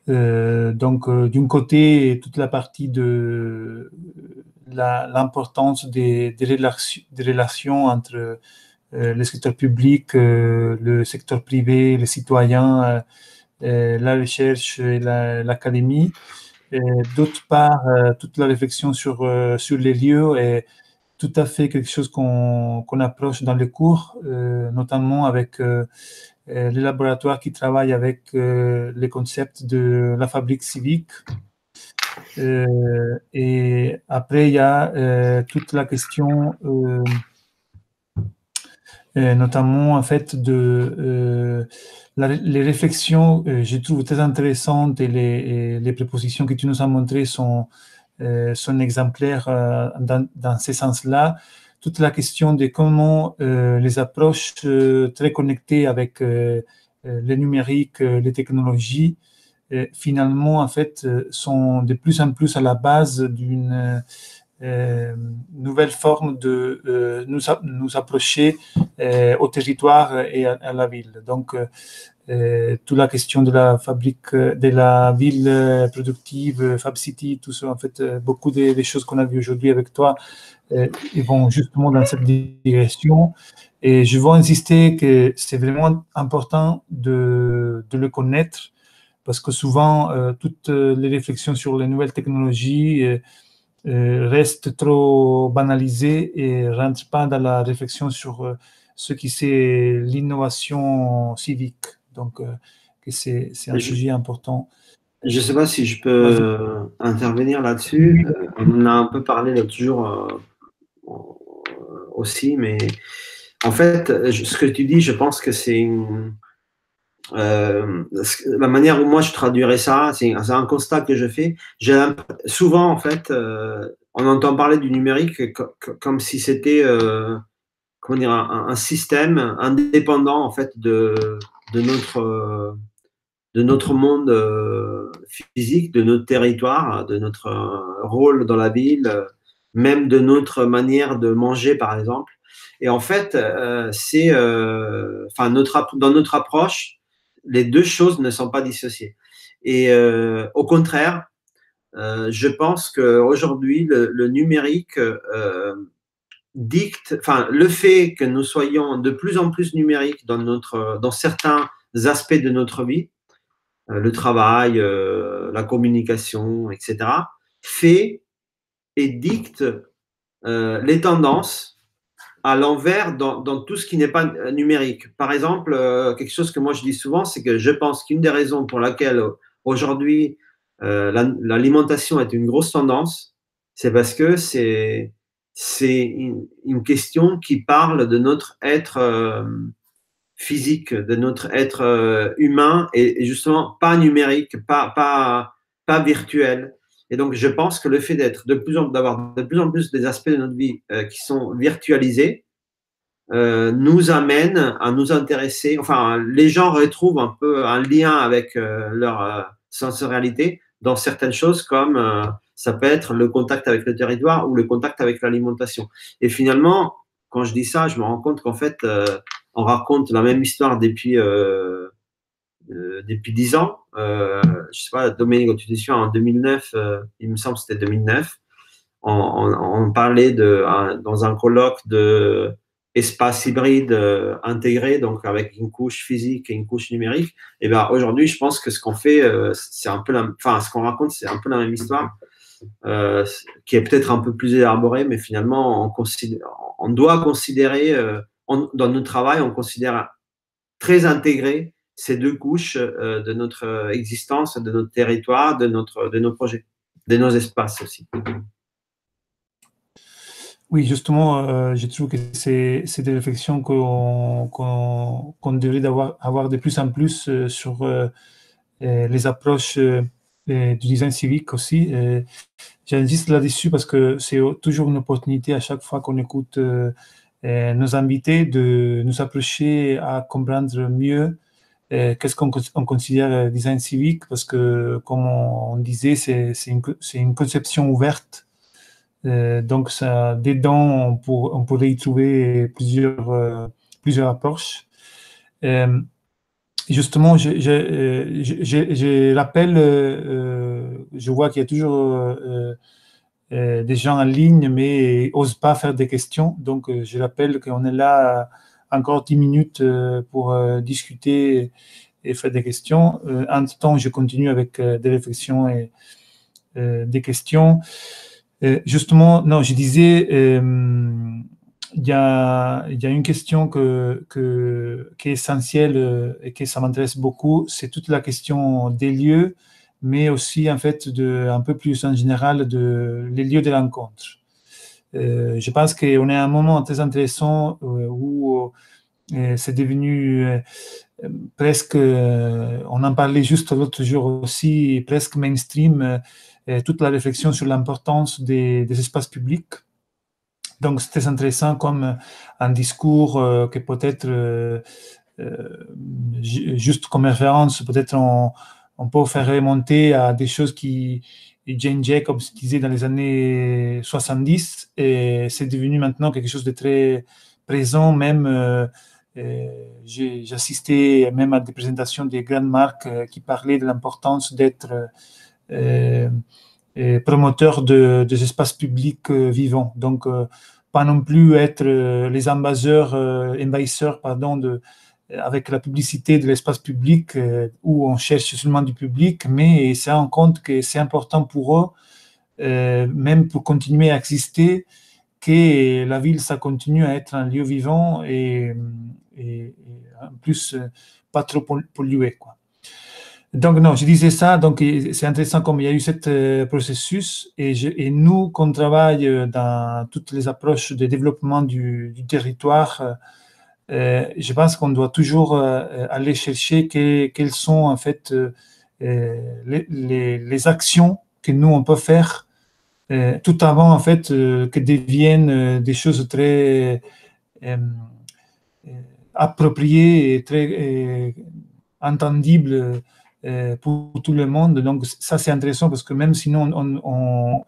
donc, d'un côté, toute la partie de l'importance des, des, relations, des relations entre euh, le secteur public, euh, le secteur privé, les citoyens, la recherche et l'académie. D'autre part, toute la réflexion sur, sur les lieux est tout à fait quelque chose qu'on approche dans les cours, notamment avec les laboratoires qui travaillent avec les concepts de la fabrique civique. et après, il y a toute la question notamment en fait de euh, les réflexions, euh, je trouve très intéressantes et les, les, prépositions que tu nous as montrées sont, euh, sont exemplaires dans, dans ces sens-là. Toute la question de comment les approches très connectées avec le numérique, les technologies, finalement en fait sont de plus en plus à la base d'une euh, nouvelle forme de euh, nous, nous approcher euh, au territoire et à, la ville. Donc, toute la question de la fabrique, de la ville productive, Fab City, tout ça, en fait, beaucoup des, choses qu'on a vues aujourd'hui avec toi, ils vont justement dans cette direction. Et je veux insister que c'est vraiment important de, de, le connaître parce que souvent, toutes les réflexions sur les nouvelles technologies, euh, reste trop banalisé et rentre pas dans la réflexion sur euh, ce qui c'est l'innovation civique. Donc, euh, c'est un sujet important. Je ne sais pas si je peux intervenir là-dessus. On en a un peu parlé l'autre jour aussi, mais en fait, ce que tu dis, je pense que c'est une euh, la manière où moi je traduirais ça, c'est un constat que je fais. Souvent, en fait, euh, on entend parler du numérique comme si c'était euh, comment dire, un, système indépendant en fait de, de, notre, de notre monde physique, de notre territoire, de notre rôle dans la ville, même de notre manière de manger, par exemple. Et en fait, c'est, enfin, notre, dans notre approche, les deux choses ne sont pas dissociées. Et euh, au contraire, euh, je pense qu'aujourd'hui, le, le numérique euh, dicte, enfin, le fait que nous soyons de plus en plus numériques dans, notre, dans certains aspects de notre vie, le travail, la communication, etc., fait et dicte les tendances à l'envers dans, tout ce qui n'est pas numérique. Par exemple, euh, quelque chose que moi je dis souvent, c'est que je pense qu'une des raisons pour laquelle aujourd'hui euh, l'alimentation est une grosse tendance, c'est parce que c'est une, question qui parle de notre être euh, physique, de notre être humain et, justement pas numérique, pas virtuel. Et donc, je pense que le fait d'être de plus en d'avoir de plus en plus des aspects de notre vie euh, qui sont virtualisés euh, nous amène à nous intéresser. Enfin, les gens retrouvent un peu un lien avec euh, leur euh, sensorialité dans certaines choses comme euh, ça peut être le contact avec le territoire ou le contact avec l'alimentation. Et finalement, quand je dis ça, je me rends compte qu'en fait, on raconte la même histoire depuis euh, depuis dix ans. Euh, je sais pas, Dominique, tu dis en 2009, euh, il me semble que c'était 2009, on, parlait de, dans un colloque de espace hybride intégré, donc avec une couche physique et une couche numérique. Et ben aujourd'hui, je pense que ce qu'on fait, c'est un peu, la, enfin, ce qu'on raconte, c'est un peu la même histoire, qui est peut-être un peu plus élaborée, mais finalement, on doit considérer, dans notre travail, on considère très intégré ces deux couches euh, de notre euh, existence, de notre territoire, de, notre, de nos projets, de nos espaces aussi. Oui, justement, euh, je trouve que c'est des réflexions qu'on devrait avoir, avoir, de plus en plus sur les approches du design civique aussi. J'insiste là-dessus parce que c'est toujours une opportunité à chaque fois qu'on écoute nos invités de nous approcher à comprendre mieux qu'est-ce qu'on considère euh, design civique? Parce que, comme on, disait, c'est une, conception ouverte. Euh, donc, dedans, on, pourrait y trouver plusieurs, euh, plusieurs approches. Euh, justement, je, je, je, je rappelle, je vois qu'il y a toujours des gens en ligne, mais n'osent pas faire des questions. Donc, je rappelle qu'on est là encore 10 minutes euh, pour euh, discuter et faire des questions. en tout temps, je continue avec des réflexions et des questions. justement, non, je disais, il y, a, une question que, que, qui est essentielle et que ça m'intéresse beaucoup, c'est toute la question des lieux, mais aussi en fait de, un peu plus en général de les lieux de rencontre. Euh, je pense qu'on est à un moment très intéressant euh, où euh, c'est devenu presque, on en parlait juste l'autre jour aussi, presque mainstream, toute la réflexion sur l'importance des, espaces publics. Donc c'est très intéressant comme un discours que peut-être, juste comme référence, peut-être on peut faire remonter à des choses qui, Jane Jacobs disait dans les années 70 et c'est devenu maintenant quelque chose de très présent. Même, euh, euh, j'ai assisté même à des présentations des grandes marques euh, qui parlaient de l'importance d'être promoteur de, des espaces publics vivants. Donc, pas non plus être les ambassadeurs, envahisseurs, pardon, de, avec la publicité de l'espace public euh, où on cherche seulement du public, mais c'est en compte que c'est important pour eux, euh, même pour continuer à exister, que la ville, ça continue à être un lieu vivant et, en plus euh, pas trop pollué. Donc non, je disais ça, donc c'est intéressant comme il y a eu ce processus et, nous, qu'on travaille dans toutes les approches de développement du, territoire, euh, je pense qu'on doit toujours euh, aller chercher quelles sont en fait euh, les, actions que nous on peut faire tout avant en fait que deviennent des choses très appropriées et très entendibles pour tout le monde. Donc ça c'est intéressant parce que même sinon on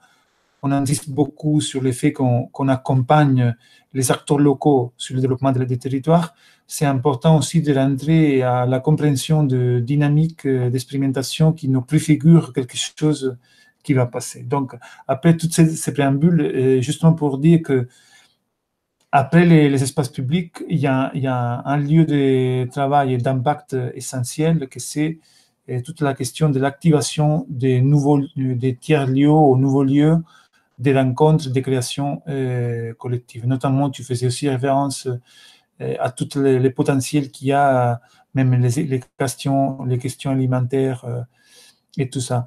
on insiste beaucoup sur le fait qu'on accompagne les acteurs locaux sur le développement des territoires. C'est important aussi de rentrer à la compréhension de dynamiques d'expérimentation qui nous préfigurent quelque chose qui va passer. Donc, après toutes ces, préambules, euh, justement pour dire que après les, espaces publics, il y, a, il y, a, un lieu de travail et d'impact essentiel que c'est euh, toute la question de l'activation des nouveaux des tiers lieux ou nouveaux lieux des rencontres, des créations euh, collectives. Notamment, tu faisais aussi référence euh, à tous les, potentiels qu'il y a, même les, questions, les questions alimentaires euh, et tout ça.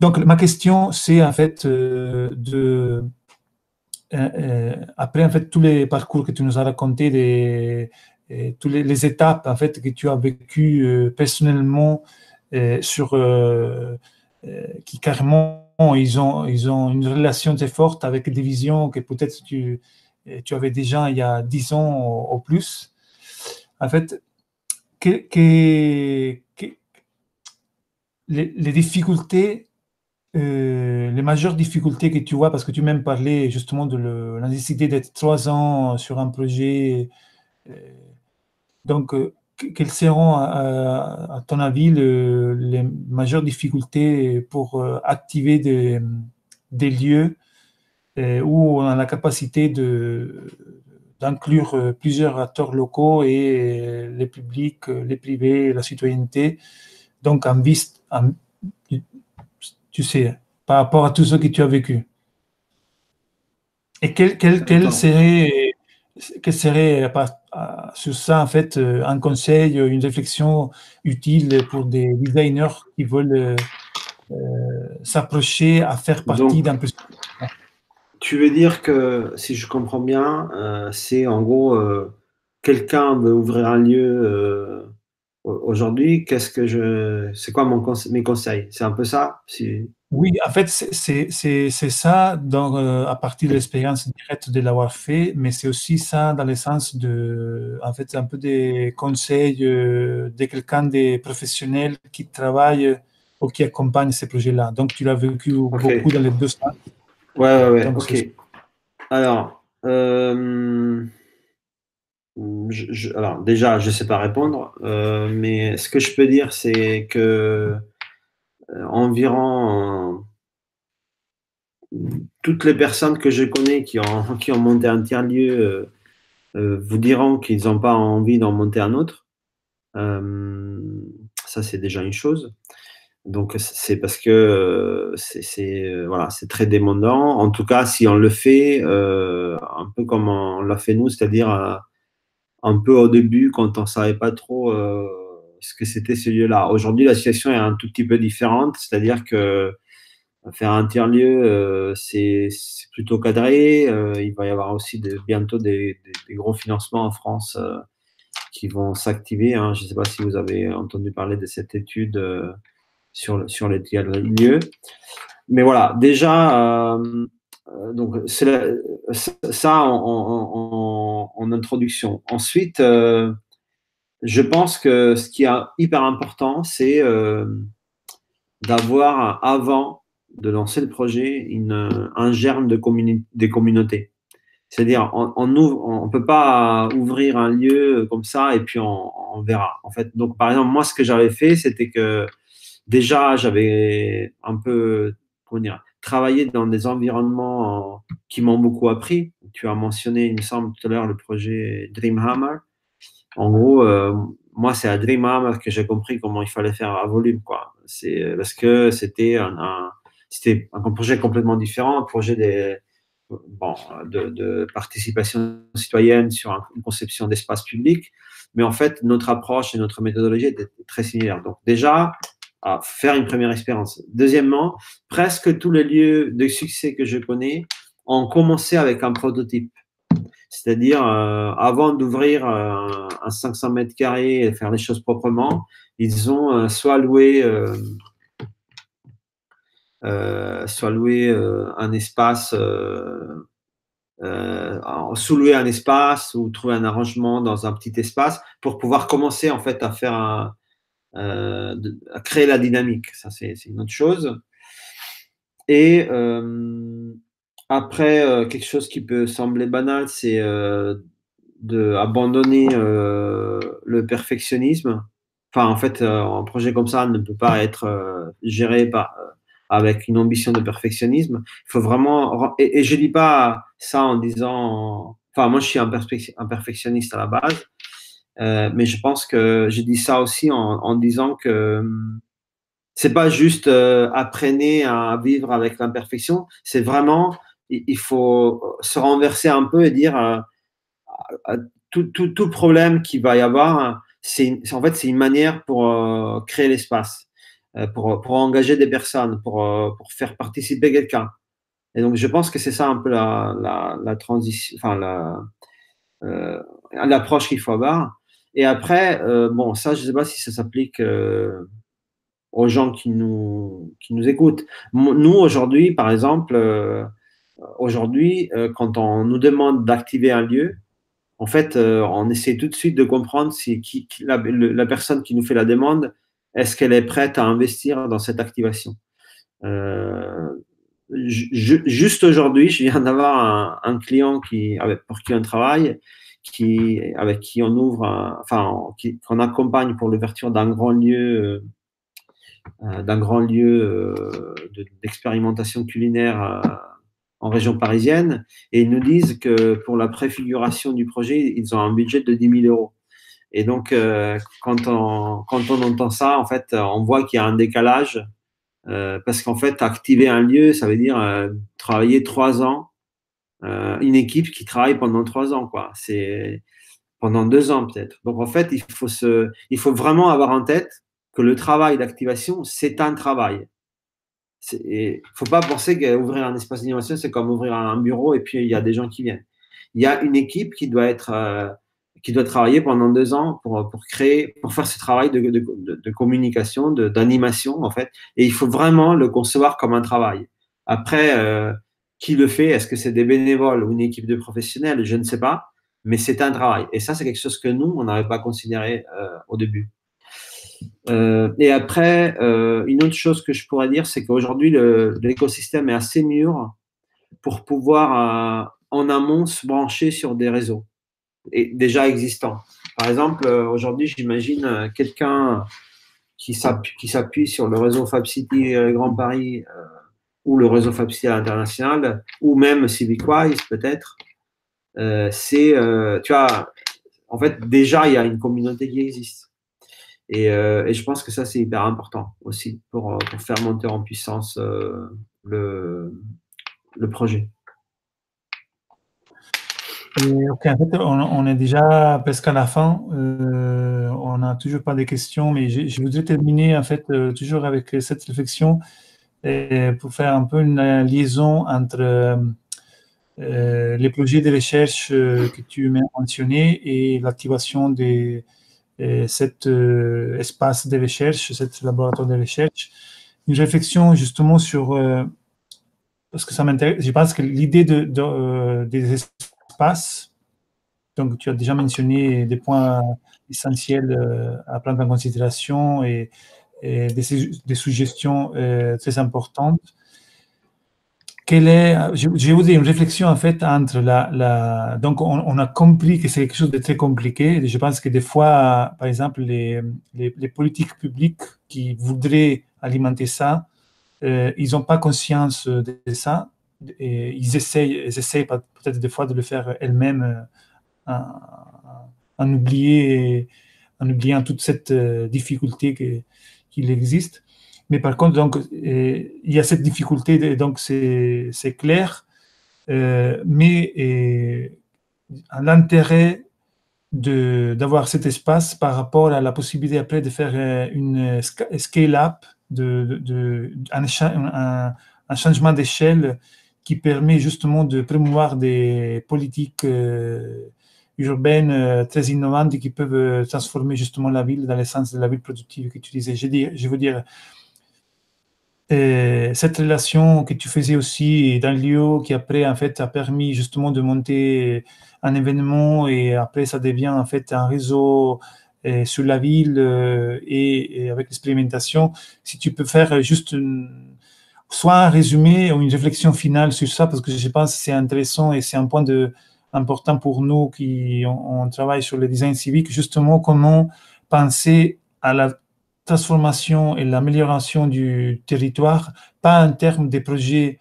Donc, ma question, c'est en fait de après en fait tous les parcours que tu nous as racontés, toutes les, étapes en fait que tu as vécues personnellement sur qui carrément ils ont, ils ont une relation très forte avec des visions que peut-être tu, tu avais déjà il y a dix ans au, plus. En fait, que, les, difficultés, euh, les majeures difficultés que tu vois, parce que tu m'aimes parler justement de la nécessité d'être trois ans sur un projet. Euh, donc, euh, quelles seront, à, ton avis, les majeures difficultés pour euh, activer des, des lieux euh, où on a la capacité d'inclure euh, plusieurs acteurs locaux et les publics, les privés, la citoyenneté, donc en viste, tu sais, par rapport à tout ce que tu as vécu. Et quel, quel, quel serait quel serait euh, euh, sur ça en fait euh, un conseil, une réflexion utile pour des designers qui veulent s'approcher à faire partie d'un peu Tu veux dire que si je comprends bien, c'est en gros quelqu'un veut ouvrir un lieu aujourd'hui, qu'est-ce que je, c'est quoi mon mes conseils? C'est un peu ça si... Oui, en fait, c'est ça dans, euh, à partir de l'expérience directe de l'avoir fait, mais c'est aussi ça dans le sens de, en fait, un peu des conseils euh, de quelqu'un des professionnels qui travaille ou qui accompagne ces projets-là. Donc, tu l'as vécu beaucoup dans les deux sens. Ouais, ouais, ouais. ok. Alors, euh, alors, déjà, je ne sais pas répondre, mais ce que je peux dire, c'est que environ toutes les personnes que je connais qui ont, qui ont monté un tiers-lieu euh, euh, vous diront qu'ils n'ont pas envie d'en monter un autre. Ça, c'est déjà une chose. Donc, c'est parce que c'est voilà, très demandant. En tout cas, si on le fait un peu comme on l'a fait nous, c'est-à-dire un peu au début, quand on ne savait pas trop ce que c'était ce lieu-là. Aujourd'hui, la situation est un tout petit peu différente, c'est-à-dire que faire un tiers-lieu, euh, c'est plutôt cadré. Euh, il va y avoir aussi bientôt des, gros financements en France euh, qui vont s'activer. Hein. Je ne sais pas si vous avez entendu parler de cette étude sur, sur les tiers-lieux. Mais voilà, déjà, donc ça en, introduction. Ensuite, je pense que ce qui est hyper important, c'est d'avoir avant de lancer le projet un germe de des communautés. C'est-à-dire, on on peut pas ouvrir un lieu comme ça et puis on, verra. En fait, donc par exemple, moi, ce que j'avais fait, c'était que déjà, j'avais un peu, comment dire, travaillé dans des environnements qui m'ont beaucoup appris. Tu as mentionné, il me semble, tout à l'heure, le projet Dreamhammer. En gros, euh, moi, c'est à Dreamhammer que j'ai compris comment il fallait faire à volume, quoi. C'est parce que c'était un c'était un projet complètement différent, un projet de, bon, de, de, participation citoyenne sur une conception d'espace public. Mais en fait, notre approche et notre méthodologie étaient très similaires. Donc déjà, à faire une première expérience. Deuxièmement, presque tous les lieux de succès que je connais ont commencé avec un prototype. C'est-à-dire, euh, avant d'ouvrir euh, un 500 mètres carrés et faire les choses proprement, ils ont euh, soit loué euh, soit euh, un espace, euh, sous-louer un espace ou trouver un arrangement dans un petit espace pour pouvoir commencer en fait à faire à créer la dynamique. Ça, c'est une autre chose. Et après, quelque chose qui peut sembler banal, c'est d'abandonner le perfectionnisme. Enfin, en fait, un projet comme ça ne peut pas être géré par, avec une ambition de perfectionnisme. Il faut vraiment, et, je dis pas ça en disant, enfin, moi, je suis un, perfectionniste à la base, euh, mais je pense que je dis ça aussi en, disant que c'est pas juste euh, apprenez à vivre avec l'imperfection, c'est vraiment, il faut se renverser un peu et dire euh, tout, tout, tout, problème qu'il va y avoir, c'est en fait c'est une manière pour euh, créer l'espace. Euh, pour, pour, engager des personnes, pour, pour faire participer quelqu'un. Et donc, je pense que c'est ça un peu la, la, transition, enfin, la, euh, l'approche qu'il faut avoir. Et après, bon, ça, je ne sais pas si ça s'applique aux gens qui nous, qui nous écoutent. Nous, aujourd'hui, par exemple, aujourd'hui, quand on nous demande d'activer un lieu, en fait, on essaie tout de suite de comprendre si la, personne qui nous fait la demande est-ce qu'elle est prête à investir dans cette activation? Euh, Juste aujourd'hui, je viens d'avoir un, client qui, pour qui on travaille, qui, avec qui on ouvre, enfin, qu'on accompagne pour l'ouverture d'un grand lieu, euh, d'un grand lieu euh, d'expérimentation culinaire en région parisienne, et ils nous disent que pour la préfiguration du projet, ils ont un budget de 10 000 euros. Et donc, euh, quand, on, quand on entend ça, en fait, on voit qu'il y a un décalage euh, parce qu'en fait, activer un lieu, ça veut dire euh, travailler trois ans, une équipe qui travaille pendant trois ans, quoi. C'est pendant deux ans peut-être. Donc en fait, il faut se, il faut vraiment avoir en tête que le travail d'activation, c'est un travail. Il faut pas penser qu'ouvrir un espace d'innovation, c'est comme ouvrir un bureau et puis il y a des gens qui viennent. Il y a une équipe qui doit être euh, qui doit travailler pendant deux ans pour, pour créer, pour faire ce travail de, de, de, communication, d'animation en fait. Et il faut vraiment le concevoir comme un travail. Après, euh, qui le fait? Est-ce que c'est des bénévoles ou une équipe de professionnels? Je ne sais pas, mais c'est un travail. Et ça, c'est quelque chose que nous, on n'avait pas considéré euh, au début. Euh, et après, euh, une autre chose que je pourrais dire, c'est qu'aujourd'hui, l'écosystème est assez mûr pour pouvoir euh, en amont se brancher sur des réseaux déjà existants. Par exemple, aujourd'hui, j'imagine quelqu'un qui s'appuie sur le réseau FabCity euh, Grand Paris ou le réseau FabCity à l'international, ou même CivicWise peut-être. c'est, tu vois, en fait, déjà, il y a une communauté qui existe. Et, euh, et je pense que ça, c'est hyper important aussi pour, euh, faire monter en puissance euh, le, projet. ok, en fait, on, est déjà presque à la fin. On n'a toujours pas de questions, mais je, je, voudrais terminer en fait toujours avec cette réflexion pour faire un peu une liaison entre les projets de recherche que tu m'as mentionnés et l'activation des cet euh, espace de recherche, cet laboratoire de recherche, une réflexion justement sur, euh, parce que ça m'intéresse, je pense que l'idée de, euh, des espaces, donc tu as déjà mentionné des points essentiels à prendre en considération et, des, suggestions très importantes est, je, vais vous dire une réflexion en fait entre la, donc on, a compris que c'est quelque chose de très compliqué. je pense que des fois, par exemple, les, les, politiques publiques qui voudraient alimenter ça, euh, ils n'ont pas conscience de ça. Et ils essayent, essayent peut-être des fois de le faire elles-mêmes euh, en, oublier, en oubliant toute cette euh, difficulté qu'il existe. Mais par contre, donc, euh, il y a cette difficulté, donc c'est clair, euh, mais euh, l'intérêt d'avoir cet espace par rapport à la possibilité après de faire une scale-up, de, de, un, un, changement d'échelle qui permet justement de promouvoir des politiques urbaines très innovantes qui peuvent transformer justement la ville dans l'essence de la ville productive que tu disais. Je, dis, je veux dire, et cette relation que tu faisais aussi dans lieu qui après en fait a permis justement de monter un événement et après ça devient en fait un réseau et, sur la ville euh, et, avec l'expérimentation. Si tu peux faire juste soit un résumé ou une réflexion finale sur ça parce que je pense que c'est intéressant et c'est un point important pour nous qui on, on travaille sur le design civique justement comment penser à la transformation et l'amélioration du territoire, pas en termes de projets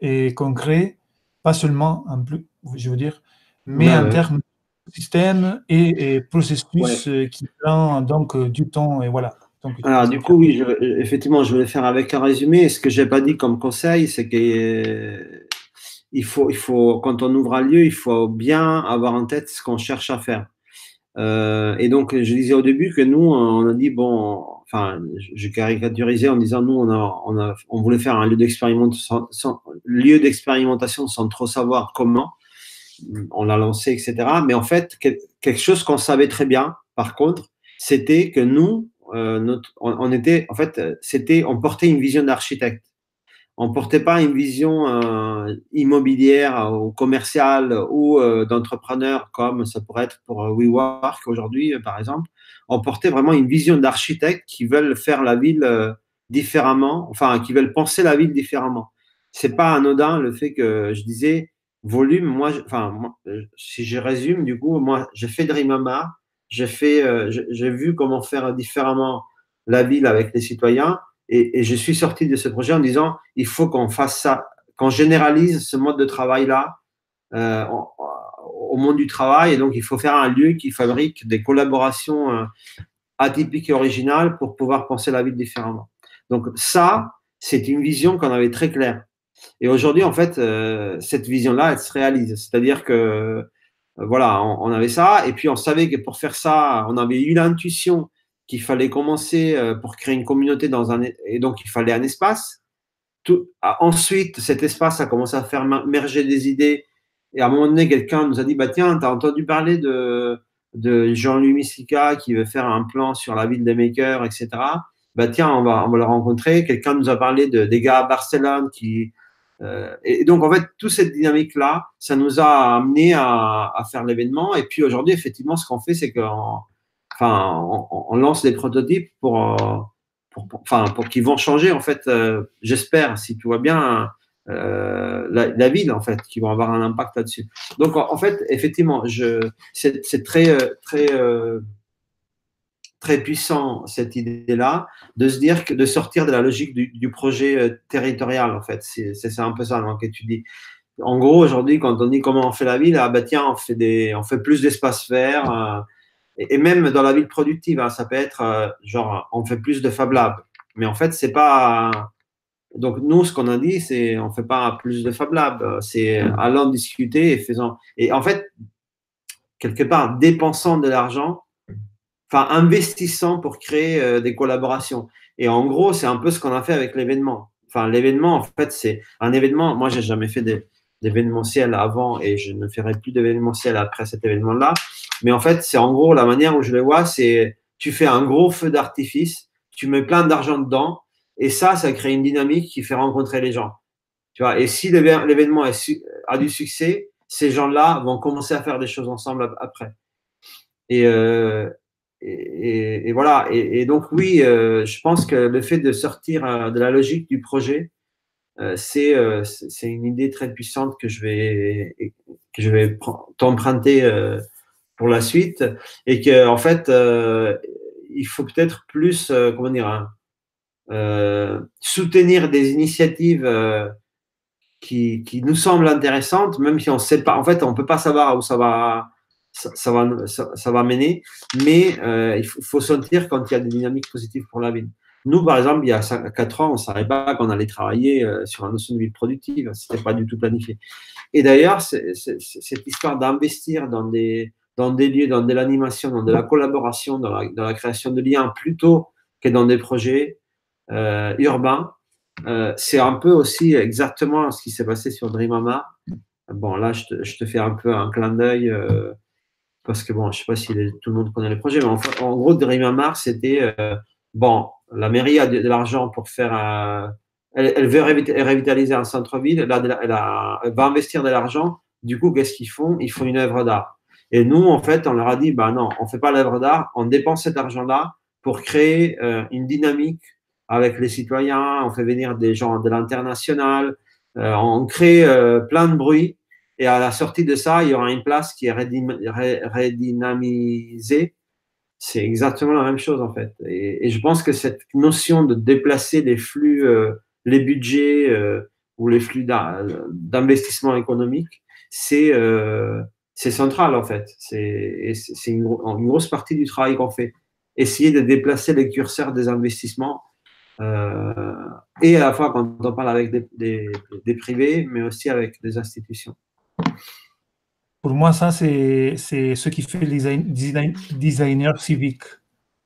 et concrets, pas seulement en plus, je veux dire, mais en termes de système et, processus euh, qui prend donc euh, du temps et voilà. Donc, Alors du coup, oui, je, effectivement, je vais faire avec un résumé. Ce que j'ai pas dit comme conseil, c'est que euh, il faut, il faut, quand on ouvre un lieu, il faut bien avoir en tête ce qu'on cherche à faire. Euh, et donc, je disais au début que nous, on a dit, bon, enfin, je caricaturisais en disant, nous, on, a, on, a, on voulait faire un lieu d'expérimentation sans, sans trop savoir comment. On l'a lancé, etc. Mais en fait, quelque chose qu'on savait très bien, par contre, c'était que nous, euh, notre, on, était, en fait, c'était, on portait une vision d'architecte on portait pas une vision euh, immobilière ou commerciale ou euh, d'entrepreneur comme ça pourrait être pour euh, WeWork aujourd'hui, par exemple. On portait vraiment une vision d'architecte qui veulent faire la ville différemment, enfin, qui veulent penser la ville différemment. C'est pas anodin le fait que je disais volume. Moi, enfin, si je résume, du coup, moi, j'ai fait Dreamama, j'ai fait, j'ai vu comment faire différemment la ville avec les citoyens et, je suis sorti de ce projet en disant, il faut qu'on fasse ça, qu'on généralise ce mode de travail-là euh, au monde du travail. Et donc, il faut faire un lieu qui fabrique des collaborations euh, atypiques et originales pour pouvoir penser la vie différemment. Donc, ça, c'est une vision qu'on avait très claire. Et aujourd'hui, en fait, euh, cette vision-là, elle se réalise. C'est-à-dire que, euh, voilà, on, avait ça. Et puis, on savait que pour faire ça, on avait eu l'intuition qu'il fallait commencer euh, pour créer une communauté dans un et donc il fallait un espace. Ah, ensuite, cet espace a commencé à faire merger des idées et à un moment donné, quelqu'un nous a dit bah tiens, t'as entendu parler de Jean-Louis Missica qui veut faire un plan sur la ville des makers, etc. Bah tiens, on va on va le rencontrer. Quelqu'un nous a parlé de des gars à Barcelone qui euh, et donc en fait, toute cette dynamique là, ça nous a amené à, à faire l'événement. Et puis aujourd'hui, effectivement, ce qu'on fait, c'est qu'on enfin, on, lance des prototypes pour, euh, pour, enfin, pour qu'ils vont changer, en fait, euh, j'espère, si tu vois bien, euh, la, ville, en fait, qui vont avoir un impact là-dessus. Donc, en, fait, effectivement, c'est très, très, très puissant cette idée-là de se dire que de sortir de la logique du, projet territorial, en fait. C'est un peu ça non, que tu dis. En gros, aujourd'hui, quand on dit comment on fait la ville, ah bah tiens, on fait, des, on fait plus d'espace vert et, même dans la ville productive, hein, ça peut être euh, genre on fait plus de Fab Lab. Mais en fait, c'est pas. Donc nous, ce qu'on a dit, c'est on fait pas plus de Fab Lab. C'est allons discuter et faisant. Et en fait, quelque part, dépensant de l'argent, enfin investissant pour créer euh, des collaborations. Et en gros, c'est un peu ce qu'on a fait avec l'événement. Enfin, l'événement, en fait, c'est un événement. Moi, j'ai jamais fait d'événementiel avant et je ne ferai plus d'événementiel après cet événement-là. Mais en fait, c'est en gros la manière où je le vois, c'est tu fais un gros feu d'artifice, tu mets plein d'argent dedans et ça, ça crée une dynamique qui fait rencontrer les gens. Tu vois, et si l'événement a du succès, ces gens-là vont commencer à faire des choses ensemble après. Et, euh, et, voilà. Et, donc oui, euh, je pense que le fait de sortir euh, de la logique du projet, c'est c'est une idée très puissante que je vais que je vais t'emprunter pour la suite et que en fait il faut peut-être plus comment dire hein, soutenir des initiatives qui, qui, nous semblent intéressantes, même si on sait pas. En fait, on peut pas savoir où ça va, ça, va, ça, va mener, mais euh, il faut, sentir quand il y a des dynamiques positives pour la ville. Nous, par exemple, il y a 4 ans, on savait pas qu'on allait travailler euh, sur la notion de ville productive. Ce n'était pas du tout planifié. Et d'ailleurs, cette histoire d'investir dans des, dans des lieux, dans de l'animation, dans de la collaboration, dans la, création de liens, plutôt que dans des projets euh, urbains, euh, c'est un peu aussi exactement ce qui s'est passé sur Dreamama. Bon, là, je te, fais un peu un clin d'œil euh, parce que, bon, je ne sais pas si tout le monde connaît le projet, mais en, gros, Dreamama, c'était, bon, la mairie a de, l'argent pour faire un. Elle, veut revitaliser un centre-ville, elle, va investir de l'argent. Du coup, qu'est-ce qu'ils font? Ils font une œuvre d'art. Et nous, en fait, on leur a dit, bah non, on ne fait pas l'œuvre d'art, on dépense cet argent-là pour créer une dynamique avec les citoyens, on fait venir des gens de l'international, euh, on crée euh, plein de bruit. Et à la sortie de ça, il y aura une place qui est redynamisée. C'est exactement la même chose en fait. Et, je pense que cette notion de déplacer les flux, euh, les budgets ou les flux d'investissement économique, c'est c'est central en fait. C'est une, une, grosse partie du travail qu'on fait. Essayer de déplacer les curseurs des investissements euh, et à la fois quand on parle avec des, des, privés, mais aussi avec des institutions. Pour moi, ça, c'est ce qui fait design, designer civique.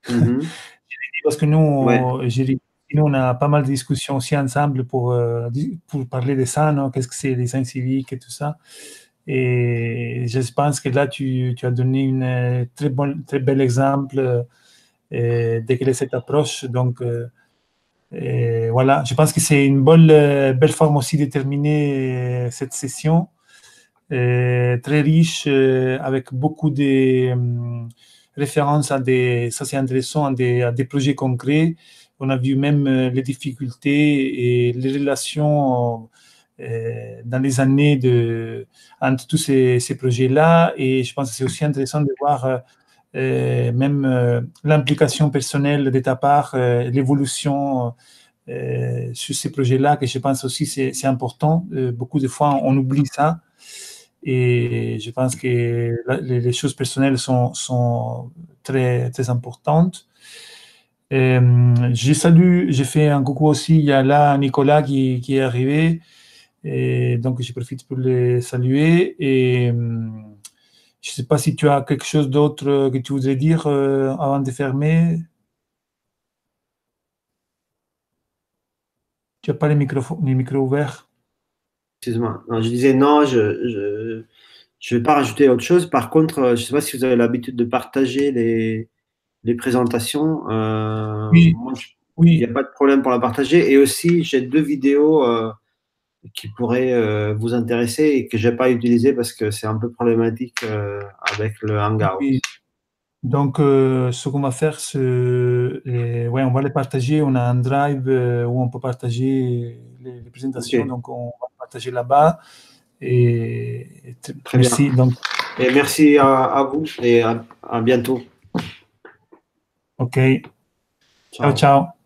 Mm-hmm. Parce que nous, nous, on a pas mal de discussions aussi ensemble pour, euh, pour parler de ça, qu'est-ce que c'est le design civique et tout ça? Et je pense que là, tu, as donné un très, bon, très bel exemple euh, de cette approche. Donc, et voilà, je pense que c'est une bonne, euh, belle forme aussi de terminer euh, cette session. Euh, très riche, avec beaucoup de références à des, ça c'est intéressant, à des, projets concrets. On a vu même les difficultés et les relations dans les années de, entre tous ces, projets-là. Et je pense que c'est aussi intéressant de voir euh, même euh, l'implication personnelle de ta part, euh, l'évolution sur ces projets-là, que je pense aussi c'est important. beaucoup de fois, on oublie ça. Et je pense que les, choses personnelles sont, très, importantes. j'ai salué, j'ai fait un coucou aussi. Il y a là Nicolas qui, qui est arrivé. Et donc, je profite pour le saluer. Et je ne sais pas si tu as quelque chose d'autre euh, que tu voudrais dire euh, avant de fermer. Tu n'as pas les micros, les micros ouverts? Excuse-moi. Je disais non, je ne je, vais pas rajouter autre chose. Par contre, euh, je ne sais pas si vous avez l'habitude de partager les, les présentations. oui. oui. Il n'y a pas de problème pour la partager. Et aussi, j'ai deux vidéos qui pourrait euh, vous intéresser et que je n'ai pas utilisé parce que c'est un peu problématique euh, avec le Hangout. Donc, euh, ce qu'on va faire, c'est ouais, on va les partager. On a un drive où on peut partager les, présentations. Donc, on va partager là-bas. Et, Très merci. Bien. Donc, et merci à, vous et à, à bientôt. OK. ciao. ciao.